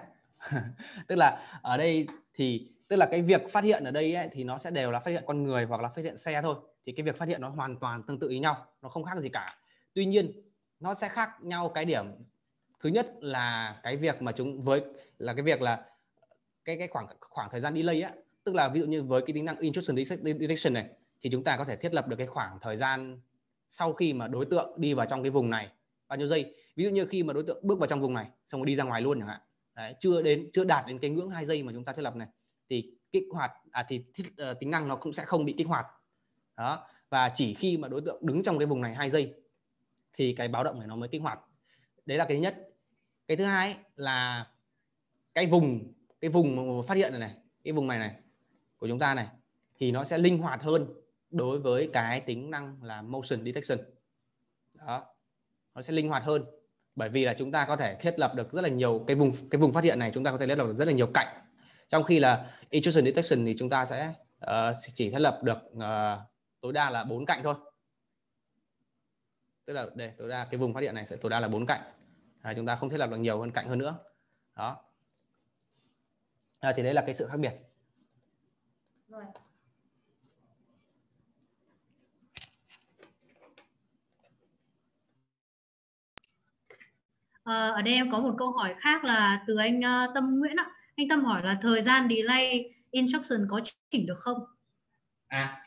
tức là ở đây thì tức là cái việc phát hiện ở đây ấy, thì nó sẽ đều là phát hiện con người hoặc là phát hiện xe thôi. Thì cái việc phát hiện nó hoàn toàn tương tự với nhau nó không khác gì cả. Tuy nhiên nó sẽ khác nhau cái điểm. Thứ nhất là cái việc mà chúng với là cái việc là cái cái khoảng khoảng thời gian delay á. Tức là ví dụ như với cái tính năng intrusion detection này thì chúng ta có thể thiết lập được cái khoảng thời gian sau khi mà đối tượng đi vào trong cái vùng này. Bao nhiêu giây? Ví dụ như khi mà đối tượng bước vào trong vùng này xong rồi đi ra ngoài luôn chẳng hạn. Đấy, chưa đến chưa đạt đến cái ngưỡng hai giây mà chúng ta thiết lập này thì kích hoạt à thì thích, uh, ờ, tính năng nó cũng sẽ không bị kích hoạt. Đó và chỉ khi mà đối tượng đứng trong cái vùng này hai giây thì cái báo động này nó mới kích hoạt. Đấy là cái thứ nhất. Cái thứ hai là cái vùng cái vùng phát hiện này này cái vùng này này của chúng ta này thì nó sẽ linh hoạt hơn đối với cái tính năng là motion detection. Đó nó sẽ linh hoạt hơn bởi vì là chúng ta có thể thiết lập được rất là nhiều cái vùng cái vùng phát hiện này chúng ta có thể thiết lập được rất là nhiều cạnh trong khi là intrusion detection thì chúng ta sẽ uh, chỉ thiết lập được uh, tối đa là bốn cạnh thôi. Tức là đây tối đa cái vùng phát hiện này sẽ tối đa là bốn cạnh. À, chúng ta không thiết lập được nhiều hơn cạnh hơn nữa. Đó. À, thì đấy là cái sự khác biệt. Rồi. À, ở đây em có một câu hỏi khác là từ anh uh, Tâm Nguyễn ạ. Anh Tâm hỏi là thời gian delay instruction có chỉnh được không? À,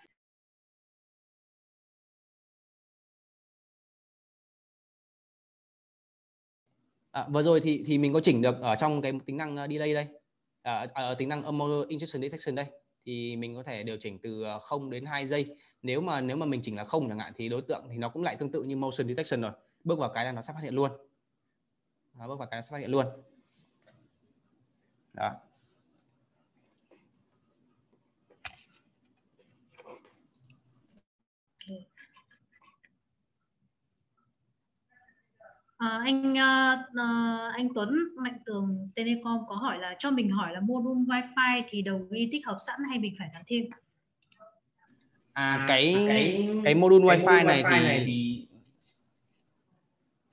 À, vừa rồi thì thì mình có chỉnh được ở trong cái tính năng uh, delay đây. À, ở tính năng injection detection đây thì mình có thể điều chỉnh từ 0 đến 2 giây. Nếu mà nếu mà mình chỉnh là không chẳng hạn thì đối tượng thì nó cũng lại tương tự như motion detection rồi. Bước vào cái là nó sẽ phát hiện luôn. Đó, bước vào cái nó sẽ phát hiện luôn. Đó. À, anh uh, anh Tuấn Mạnh Tường Telecom có hỏi là cho mình hỏi là module wifi thì đầu ghi tích hợp sẵn hay mình phải gắn thêm? À cái cái, cái module wifi, wifi này, thì, này thì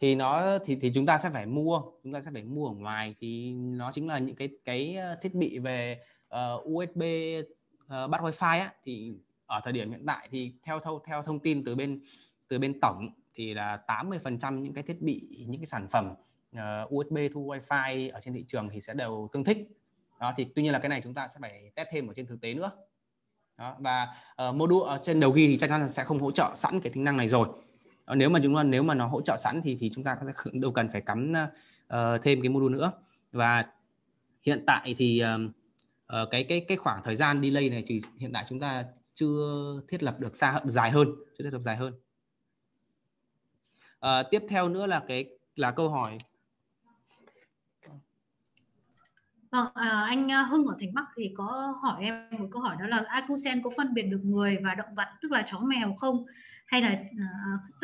thì nó thì thì chúng ta sẽ phải mua chúng ta sẽ phải mua ở ngoài. Thì nó chính là những cái cái ờ, thiết bị về ờ, uh, USB uh, ờ, bắt wifi á. Thì ở thời điểm hiện tại thì theo theo theo thông tin từ bên từ bên tổng thì là 80% những cái thiết bị những cái sản phẩm uh, USB thu wifi ở trên thị trường thì sẽ đều tương thích. Đó thì tuy nhiên là cái này chúng ta sẽ phải test thêm ở trên thực tế nữa. Đó, và uh, module ở trên đầu ghi thì chắc chắn là sẽ không hỗ trợ sẵn cái tính năng này rồi. Ờ, nếu mà chúng ta nếu mà nó hỗ trợ sẵn thì thì chúng ta sẽ đâu cần phải cắm uh, thêm cái module nữa. Và hiện tại thì uh, cái cái cái khoảng thời gian delay này thì hiện tại chúng ta chưa thiết lập được xa dài hơn chưa thiết lập dài hơn. Uh, tiếp theo nữa là cái là câu hỏi. Vâng, à, anh à, Hưng ở Thành Bắc thì có hỏi em một câu hỏi đó là Acusen có phân biệt được người và động vật tức là chó mèo không? Hay là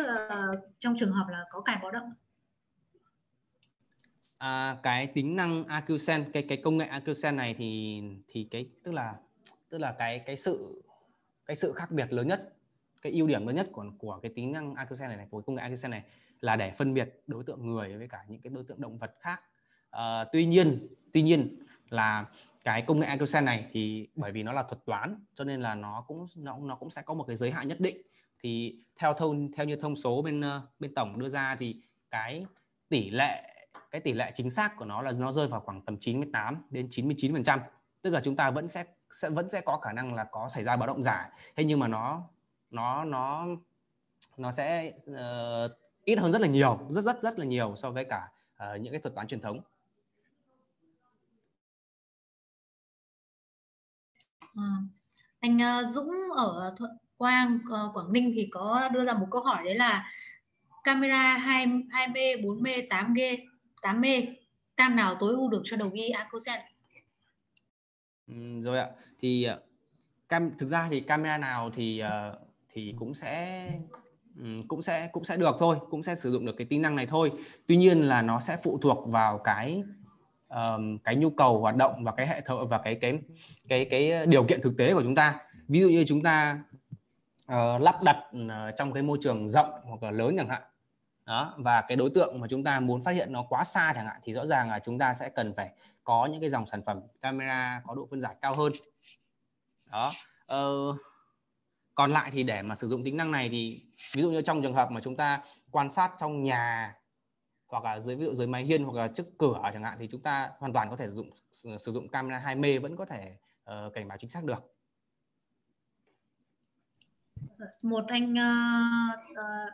uh, trong trường hợp là có cài báo động? À, cái tính năng Acusen cái cái công nghệ Acusen này thì thì cái tức là tức là cái cái sự cái sự khác biệt lớn nhất cái ưu điểm lớn nhất của của cái tính năng Acusen này, này của công nghệ Acusen này là để phân biệt đối tượng người với cả những cái đối tượng động vật khác à, tuy nhiên tuy nhiên là cái công nghệ Acusen này thì bởi vì nó là thuật toán cho nên là nó cũng nó nó cũng sẽ có một cái giới hạn nhất định thì theo thông theo như thông số bên ờ, bên tổng đưa ra thì cái tỷ lệ cái tỷ lệ chính xác của nó là nó rơi vào khoảng tầm 98 đến 99 phần trăm. Tức là chúng ta vẫn sẽ sẽ vẫn sẽ có khả năng là có xảy ra báo động giả thế nhưng mà nó nó nó nó sẽ uh, ít hơn rất là nhiều rất rất rất là nhiều so với cả uh, những cái thuật toán truyền thống. À, anh uh, Dũng ở Thuận Quang uh, Quảng Ninh thì có đưa ra một câu hỏi đấy là camera 2 2B 4B 8G 8B cam nào tối ưu được cho đầu ghi Acosen ừ, rồi ạ. Thì ờ, cam thực ra thì camera nào thì ờ, thì cũng sẽ ừ, cũng sẽ cũng sẽ được thôi cũng sẽ sử dụng được cái tính năng này thôi. Tuy nhiên là nó sẽ phụ thuộc vào cái um, cái nhu cầu hoạt động và cái hệ thống và cái cái cái cái điều kiện thực tế của chúng ta. Ví dụ như chúng ta uh, lắp đặt uh, trong cái môi trường rộng hoặc là lớn chẳng hạn. Đó và cái đối tượng mà chúng ta muốn phát hiện nó quá xa chẳng hạn thì rõ ràng là chúng ta sẽ cần phải có những cái dòng sản phẩm camera có độ phân giải cao hơn. Đó uh, còn lại thì để mà sử dụng tính năng này thì ví dụ như trong trường hợp mà chúng ta quan sát trong nhà hoặc là dưới ví dụ dưới mái hiên hoặc là trước cửa chẳng hạn thì chúng ta hoàn toàn có thể sử dụng sử dụng camera 2 mê vẫn có thể uh, cảnh báo chính xác được một anh uh, uh,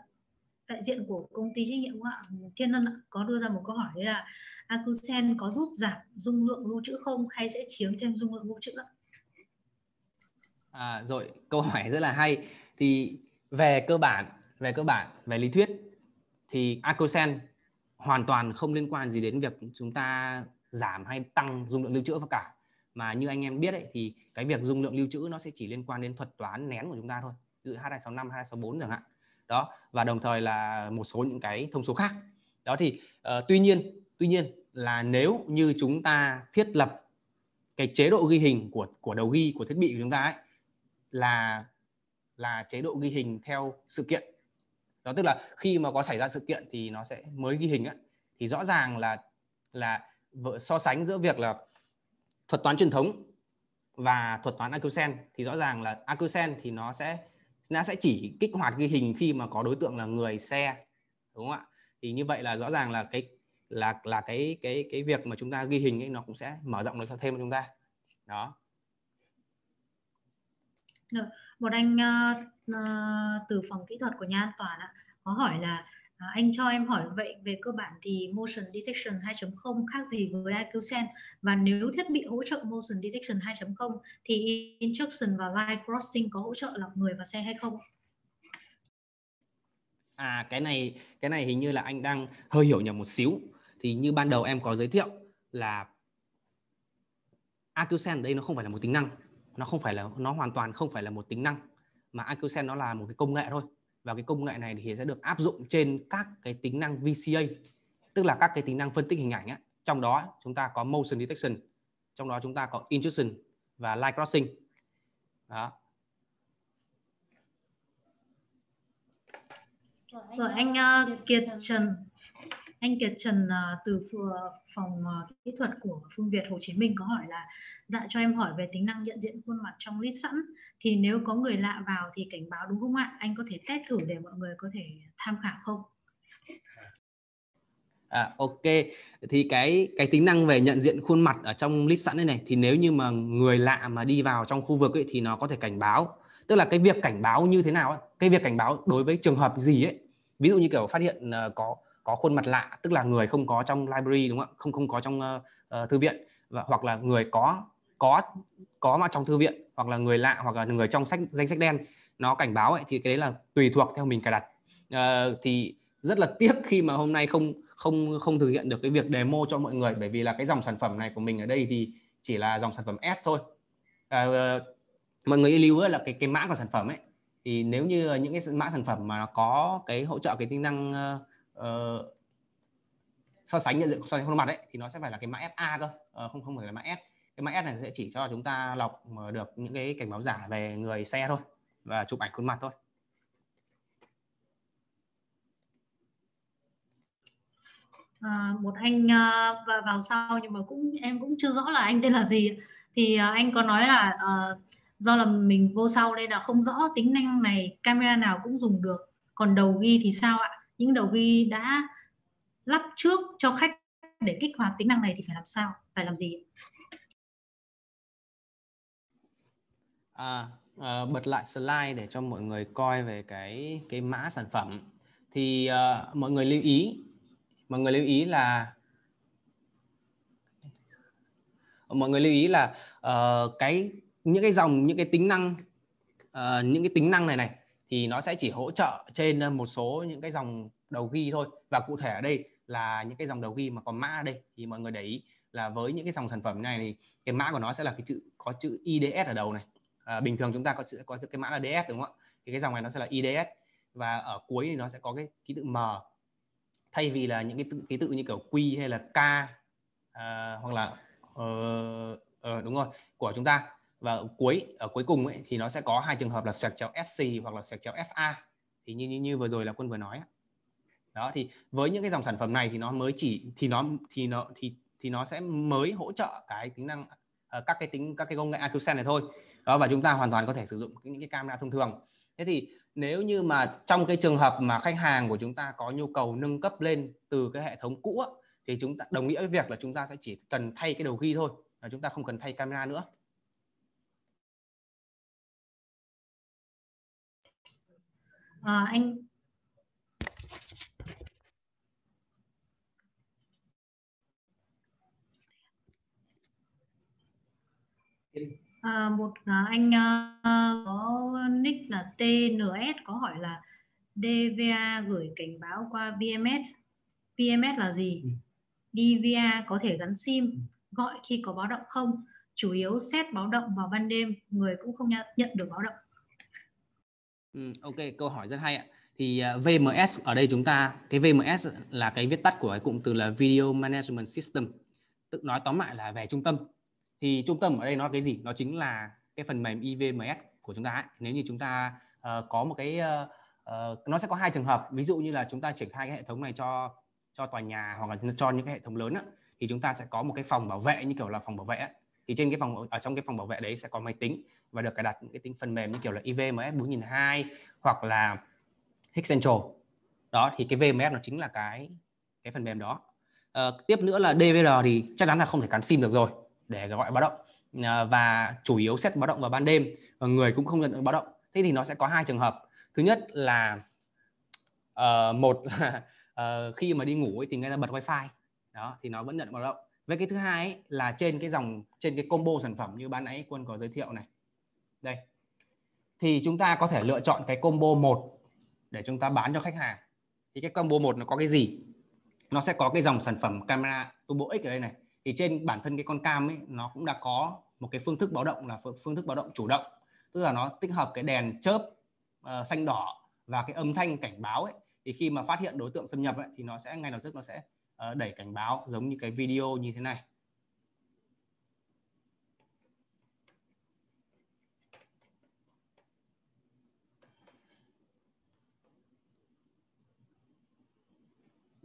đại diện của công ty trách nhiệm ạ Thiên Ân có đưa ra một câu hỏi đấy là Acusen có giúp giảm dung lượng lưu trữ không hay sẽ chiếm thêm dung lượng lưu trữ ạ? À, rồi câu hỏi rất là hay. Thì về cơ bản về cơ bản về lý thuyết thì AcuSen hoàn toàn không liên quan gì đến việc chúng ta giảm hay tăng dung lượng lưu trữ và cả. Mà như anh em biết ấy, thì cái việc dung lượng lưu trữ nó sẽ chỉ liên quan đến thuật toán nén của chúng ta thôi ví dụ H265, H264 chẳng hạn. Đó và đồng thời là một số những cái thông số khác. Đó thì uh, tuy nhiên tuy nhiên là nếu như chúng ta thiết lập cái chế độ ghi hình của của đầu ghi của thiết bị của chúng ta ấy là là chế độ ghi hình theo sự kiện. Đó tức là khi mà có xảy ra sự kiện thì nó sẽ mới ghi hình á. Thì rõ ràng là là so sánh giữa việc là thuật toán truyền thống và thuật toán Acusen thì rõ ràng là Acusen thì nó sẽ nó sẽ chỉ kích hoạt ghi hình khi mà có đối tượng là người xe đúng không ạ? Thì như vậy là rõ ràng là cái là là cái cái cái việc mà chúng ta ghi hình ấy nó cũng sẽ mở rộng được thêm cho chúng ta. Đó. Một anh uh, uh, từ phòng kỹ thuật của nhà an toàn ạ có hỏi là À, anh cho em hỏi vậy về cơ bản thì motion detection 2.0 khác gì với IQ và nếu thiết bị hỗ trợ motion detection 2.0 thì instruction và line crossing có hỗ trợ lọc người và xe hay không? À cái này cái này hình như là anh đang hơi hiểu nhầm một xíu. Thì như ban đầu em có giới thiệu là IQ đây nó không phải là một tính năng, nó không phải là nó hoàn toàn không phải là một tính năng mà IQ nó là một cái công nghệ thôi và cái công nghệ này thì sẽ được áp dụng trên các cái tính năng VCA tức là các cái tính năng phân tích hình ảnh ấy. trong đó chúng ta có motion detection trong đó chúng ta có intrusion và line crossing. Đó. Rồi anh uh, Kiệt Trần. Anh Kiệt Trần uh, từ phòng uh, kỹ thuật của Phương Việt Hồ Chí Minh có hỏi là dạ cho em hỏi về tính năng nhận diện khuôn mặt trong list sẵn thì nếu có người lạ vào thì cảnh báo đúng không ạ? Anh có thể test thử để mọi người có thể tham khảo không? À, ok. Thì cái cái tính năng về nhận diện khuôn mặt ở trong list sẵn này này thì nếu như mà người lạ mà đi vào trong khu vực ấy thì nó có thể cảnh báo. Tức là cái việc cảnh báo như thế nào ấy? cái việc cảnh báo đối với trường hợp gì ấy ví dụ như kiểu phát hiện ờ, có có khuôn mặt lạ tức là người không có trong library đúng không ạ? Không không có trong uh, thư viện và hoặc là người có có có mà trong thư viện hoặc là người lạ hoặc là người trong sách danh sách đen nó cảnh báo ấy thì cái đấy là tùy thuộc theo mình cài đặt. Uh, thì rất là tiếc khi mà hôm nay không không không thực hiện được cái việc demo cho mọi người bởi vì là cái dòng sản phẩm này của mình ở đây thì chỉ là dòng sản phẩm S thôi. Uh, mọi người lưu là cái cái mã của sản phẩm ấy thì nếu như những cái mã sản phẩm mà nó có cái hỗ trợ cái tính năng uh, so sánh nhận diện so sánh khuôn mặt ấy thì nó sẽ phải là cái mã FA cơ uh, không không phải là mã S cái mã S này sẽ chỉ cho chúng ta lọc được những cái cảnh báo giả về người xe thôi và chụp ảnh khuôn mặt thôi. À, một anh uh, vào sau nhưng mà cũng em cũng chưa rõ là anh tên là gì. Thì uh, anh có nói là uh, do là mình vô sau đây là không rõ tính năng này camera nào cũng dùng được. Còn đầu ghi thì sao ạ? Những đầu ghi đã lắp trước cho khách để kích hoạt tính năng này thì phải làm sao? Phải làm gì? À, à, bật lại slide để cho mọi người coi về cái cái mã sản phẩm. Thì à, mọi người lưu ý mọi người lưu ý là mọi người lưu ý là uh, cái những cái dòng những cái tính năng uh, những cái tính năng này này thì nó sẽ chỉ hỗ trợ trên một số những cái dòng đầu ghi thôi. Và cụ thể ở đây là những cái dòng đầu ghi mà có mã ở đây. Thì mọi người để ý là với những cái dòng sản phẩm này thì cái mã của nó sẽ là cái chữ có chữ IDS ở đầu này à, bình thường chúng ta có sẽ có cái mã là DS đúng không ạ? Thì cái dòng này nó sẽ là IDS và ở cuối thì nó sẽ có cái ký tự M. Thay vì là những cái tự ký tự như kiểu Q hay là K à, hoặc là uh, uh, đúng rồi của chúng ta. Và ở cuối ở cuối cùng ấy, thì nó sẽ có hai trường hợp là xoẹt chéo SC hoặc là xoẹt chéo FA thì như, như như vừa rồi là quân vừa nói đó thì với những cái dòng sản phẩm này thì nó mới chỉ thì nó thì nó thì thì nó sẽ mới hỗ trợ cái tính năng uh, các cái tính các cái công nghệ AQSense này thôi đó và chúng ta hoàn toàn có thể sử dụng những cái camera thông thường. Thế thì nếu như mà trong cái trường hợp mà khách hàng của chúng ta có nhu cầu nâng cấp lên từ cái hệ thống cũ thì chúng ta đồng nghĩa với việc là chúng ta sẽ chỉ cần thay cái đầu ghi thôi và chúng ta không cần thay camera nữa. À, anh À, một à, anh uh, có nick là TNS có hỏi là DVA gửi cảnh báo qua VMS. VMS là gì? Ừ. DVA có thể gắn SIM, ừ. gọi khi có báo động không? Chủ yếu set báo động vào ban đêm, người cũng không nhận được báo động. Ừ, ok, câu hỏi rất hay ạ. Thì à, VMS ở đây chúng ta cái VMS là cái viết tắt của cái cụm từ là Video Management System. Tức nói tóm lại là về trung tâm thì trung tâm ở đây nó là cái gì? Nó chính là cái phần mềm IVMS của chúng ta ấy. nếu như chúng ta uh, có một cái uh, uh, nó sẽ có hai trường hợp. Ví dụ như là chúng ta triển khai cái hệ thống này cho cho tòa nhà hoặc là cho những cái hệ thống lớn á, thì chúng ta sẽ có một cái phòng bảo vệ như kiểu là phòng bảo vệ á. thì trên cái phòng ở trong cái phòng bảo vệ đấy sẽ có máy tính và được cài đặt những cái tính phần mềm như kiểu là IVMS 4002 hoặc là Hix Central. Đó thì cái VMS nó chính là cái cái phần mềm đó. Uh, tiếp nữa là DVR thì chắc chắn là không thể cắn sim được rồi để gọi báo động. Ờ, và chủ yếu xét báo động vào ban đêm và người cũng không nhận được báo động. Thế thì nó sẽ có hai trường hợp. Thứ nhất là uh, một là uh, khi mà đi ngủ ấy, thì người ta bật wifi đó thì nó vẫn nhận báo động. Với cái thứ hai ấy, là trên cái dòng trên cái combo sản phẩm như ban nãy quân có giới thiệu này. Đây. Thì chúng ta có thể lựa chọn cái combo một để chúng ta bán cho khách hàng. Thì cái combo một nó có cái gì? Nó sẽ có cái dòng sản phẩm camera turbo x ở đây này thì trên bản thân cái con cam ấy nó cũng đã có một cái phương thức báo động là phương thức báo động chủ động. Tức là nó tích hợp cái đèn chớp uh, xanh đỏ và cái âm thanh cảnh báo ấy. Thì khi mà phát hiện đối tượng xâm nhập ấy, thì nó sẽ ngay lập tức nó sẽ uh, đẩy cảnh báo giống như cái video như thế này.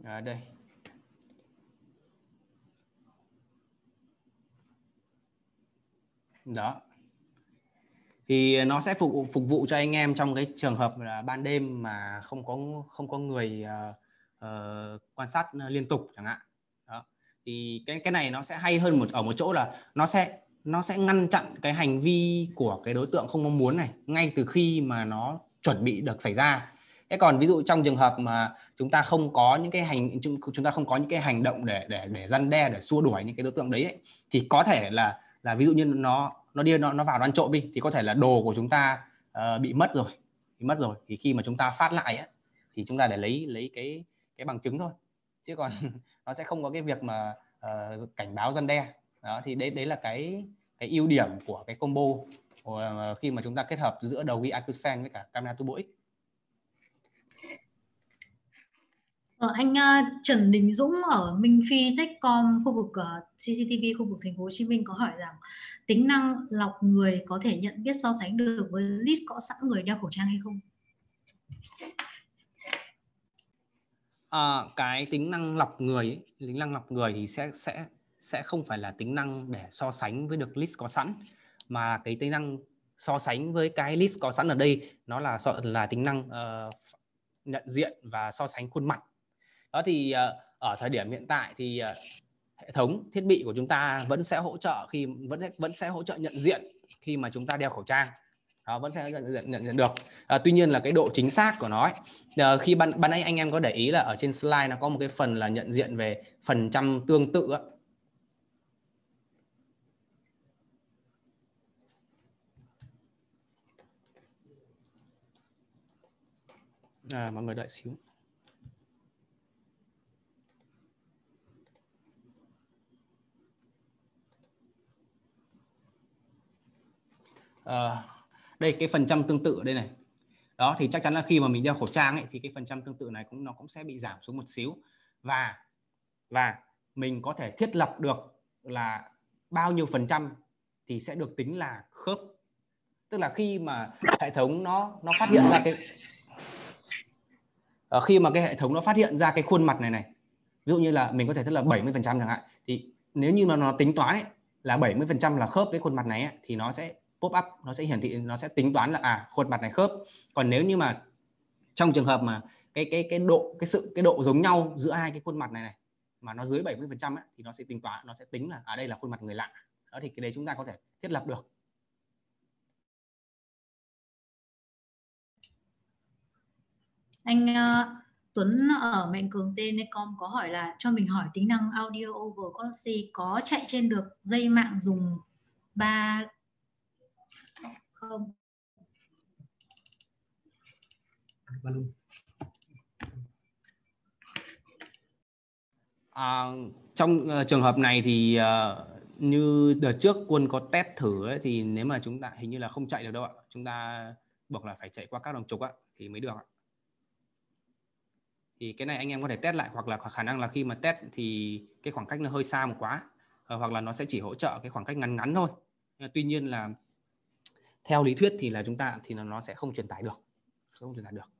À, đây. Đó. Thì nó sẽ phục phục vụ cho anh em trong cái trường hợp là ban đêm mà không có không có người uh, uh, quan sát liên tục chẳng hạn. Đó. Thì cái cái này nó sẽ hay hơn một ở một chỗ là nó sẽ nó sẽ ngăn chặn cái hành vi của cái đối tượng không mong muốn này ngay từ khi mà nó chuẩn bị được xảy ra. Thế còn ví dụ trong trường hợp mà chúng ta không có những cái hành chúng ta không có những cái hành động để để để răn đe để xua đuổi những cái đối tượng đấy ấy, thì có thể là là ví dụ như nó nó đi nó nó vào nó ăn trộm đi thì có thể là đồ của chúng ta uh, bị mất rồi bị mất rồi. Thì khi mà chúng ta phát lại ấy, thì chúng ta để lấy lấy cái cái bằng chứng thôi. Chứ còn nó sẽ không có cái việc mà uh, cảnh báo dân đe. Đó thì đấy đấy là cái cái ưu điểm của cái combo uh, khi mà chúng ta kết hợp giữa đầu ghi Acusen với cả camera tu X. Ờ, anh uh, Trần Đình Dũng ở Minh Phi Techcom khu vực uh, CCTV khu vực thành phố Hồ Chí Minh có hỏi rằng tính năng lọc người có thể nhận biết so sánh được với list có sẵn người đeo khẩu trang hay không? À, cái tính năng lọc người ấy, tính năng lọc người thì sẽ sẽ sẽ không phải là tính năng để so sánh với được list có sẵn mà cái tính năng so sánh với cái list có sẵn ở đây nó là là tính năng uh, nhận diện và so sánh khuôn mặt đó thì uh, ở thời điểm hiện tại thì uh, thống thiết bị của chúng ta vẫn sẽ hỗ trợ khi vẫn vẫn sẽ hỗ trợ nhận diện khi mà chúng ta đeo khẩu trang. Đó, vẫn sẽ nhận nhận, nhận được. À, tuy nhiên là cái độ chính xác của nó ấy, à, khi ban ban nãy anh em có để ý là ở trên slide nó có một cái phần là nhận diện về phần trăm tương tự ấy. À, mọi người đợi xíu. Ờ, đây cái phần trăm tương tự ở đây này. Đó thì chắc chắn là khi mà mình đeo khẩu trang ấy thì cái phần trăm tương tự này cũng nó cũng sẽ bị giảm xuống một xíu. Và và mình có thể thiết lập được là bao nhiêu phần trăm thì sẽ được tính là khớp. Tức là khi mà hệ thống nó nó phát hiện ra cái ở khi mà cái hệ thống nó phát hiện ra cái khuôn mặt này này ví dụ như là mình có thể thiết lập 70 phần trăm chẳng hạn thì nếu như mà nó tính toán ấy, là 70 phần trăm là khớp với khuôn mặt này ấy, thì nó sẽ pop up nó sẽ hiển thị nó sẽ tính toán là à khuôn mặt này khớp. Còn nếu như mà trong trường hợp mà cái cái cái độ cái sự cái độ giống nhau giữa hai cái khuôn mặt này này mà nó dưới 70 phần trăm thì nó sẽ tính toán nó sẽ tính là à đây là khuôn mặt người lạ. Đó thì cái đấy chúng ta có thể thiết lập được. Anh uh, Tuấn ở Mạnh Cường Telecom có hỏi là cho mình hỏi tính năng audio over quality có chạy trên được dây mạng dùng 3 không? À, trong uh, trường hợp này thì uh, như đợt trước quân có test thử ấy, thì nếu mà chúng ta hình như là không chạy được đâu ạ. Chúng ta buộc là phải chạy qua các đồng trục ạ thì mới được ạ. Thì cái này anh em có thể test lại hoặc là khả năng là khi mà test thì cái khoảng cách nó hơi xa một quá uh, hoặc là nó sẽ chỉ hỗ trợ cái khoảng cách ngắn ngắn thôi. Tuy nhiên là theo lý thuyết thì là chúng ta thì nó sẽ không truyền tải được. Không truyền tải được.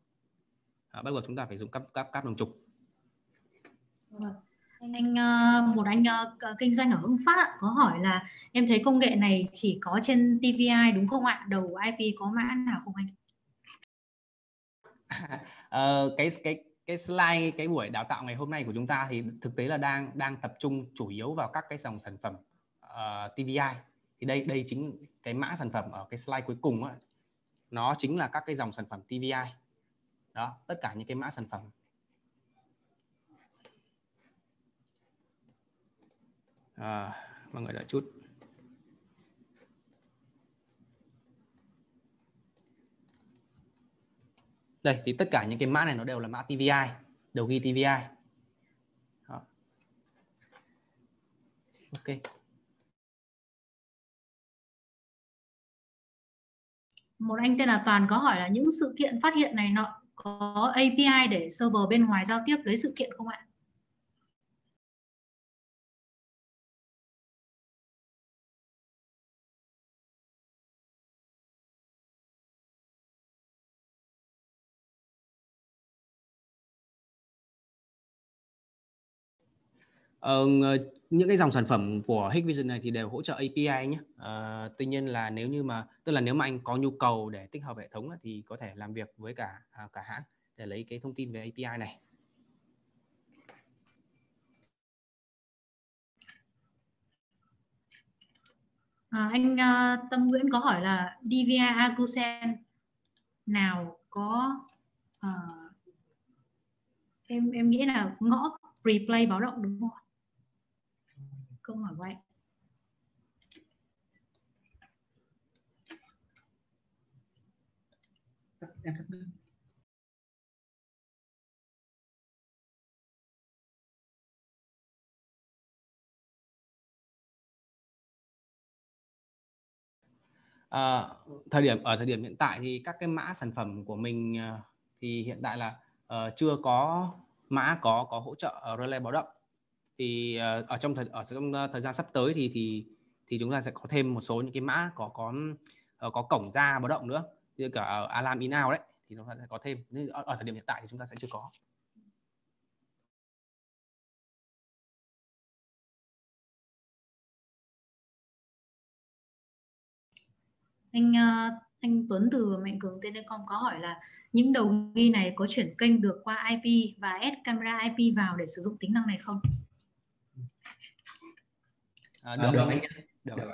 À, bắt buộc chúng ta phải dùng cáp cáp cáp đồng trục. Vâng. anh anh ờ, một anh uh, kinh doanh ở Hưng Phát có hỏi là em thấy công nghệ này chỉ có trên TVI đúng không ạ? Đầu IP có mã nào không anh? Uh, cái cái cái slide cái buổi đào tạo ngày hôm nay của chúng ta thì thực tế là đang đang tập trung chủ yếu vào các cái dòng sản phẩm uh, TVI thì đây đây chính cái mã sản phẩm ở cái slide cuối cùng ấy, nó chính là các cái dòng sản phẩm TVI đó tất cả những cái mã sản phẩm. À, mọi người đợi chút. Đây thì tất cả những cái mã này nó đều là mã TVI đầu ghi TVI đó. ok. Một anh tên là Toàn có hỏi là những sự kiện phát hiện này nọ có API để server bên ngoài giao tiếp lấy sự kiện không ạ? Ờ, những cái dòng sản phẩm của Hikvision này thì đều hỗ trợ API nhé. À, tuy nhiên là nếu như mà tức là nếu mà anh có nhu cầu để tích hợp hệ thống thì có thể làm việc với cả à, cả hãng để lấy cái thông tin về API này. À, anh uh, Tâm Nguyễn có hỏi là DVI Agusen nào có uh, em em nghĩ là ngõ replay báo động đúng không? Câu hỏi của anh. Em thắc mắc À, thời điểm ở thời điểm hiện tại thì các cái mã sản phẩm của mình uh, thì hiện tại là uh, chưa có mã có có hỗ trợ uh, relay báo động thì ờ, ở trong thời ở trong ờ, thời gian sắp tới thì thì thì chúng ta sẽ có thêm một số những cái mã có có ờ, có cổng ra báo động nữa. Như cả alarm in out đấy thì chúng ta sẽ có thêm. Nhưng ở, ở thời điểm hiện tại thì chúng ta sẽ chưa có. Anh uh, anh Tuấn từ Mạnh Cường Telecom có hỏi là những đầu ghi này có chuyển kênh được qua IP và add camera IP vào để sử dụng tính năng này không? À, được, à, được anh nhé. Được. được.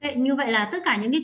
Okay, như vậy là tất cả những cái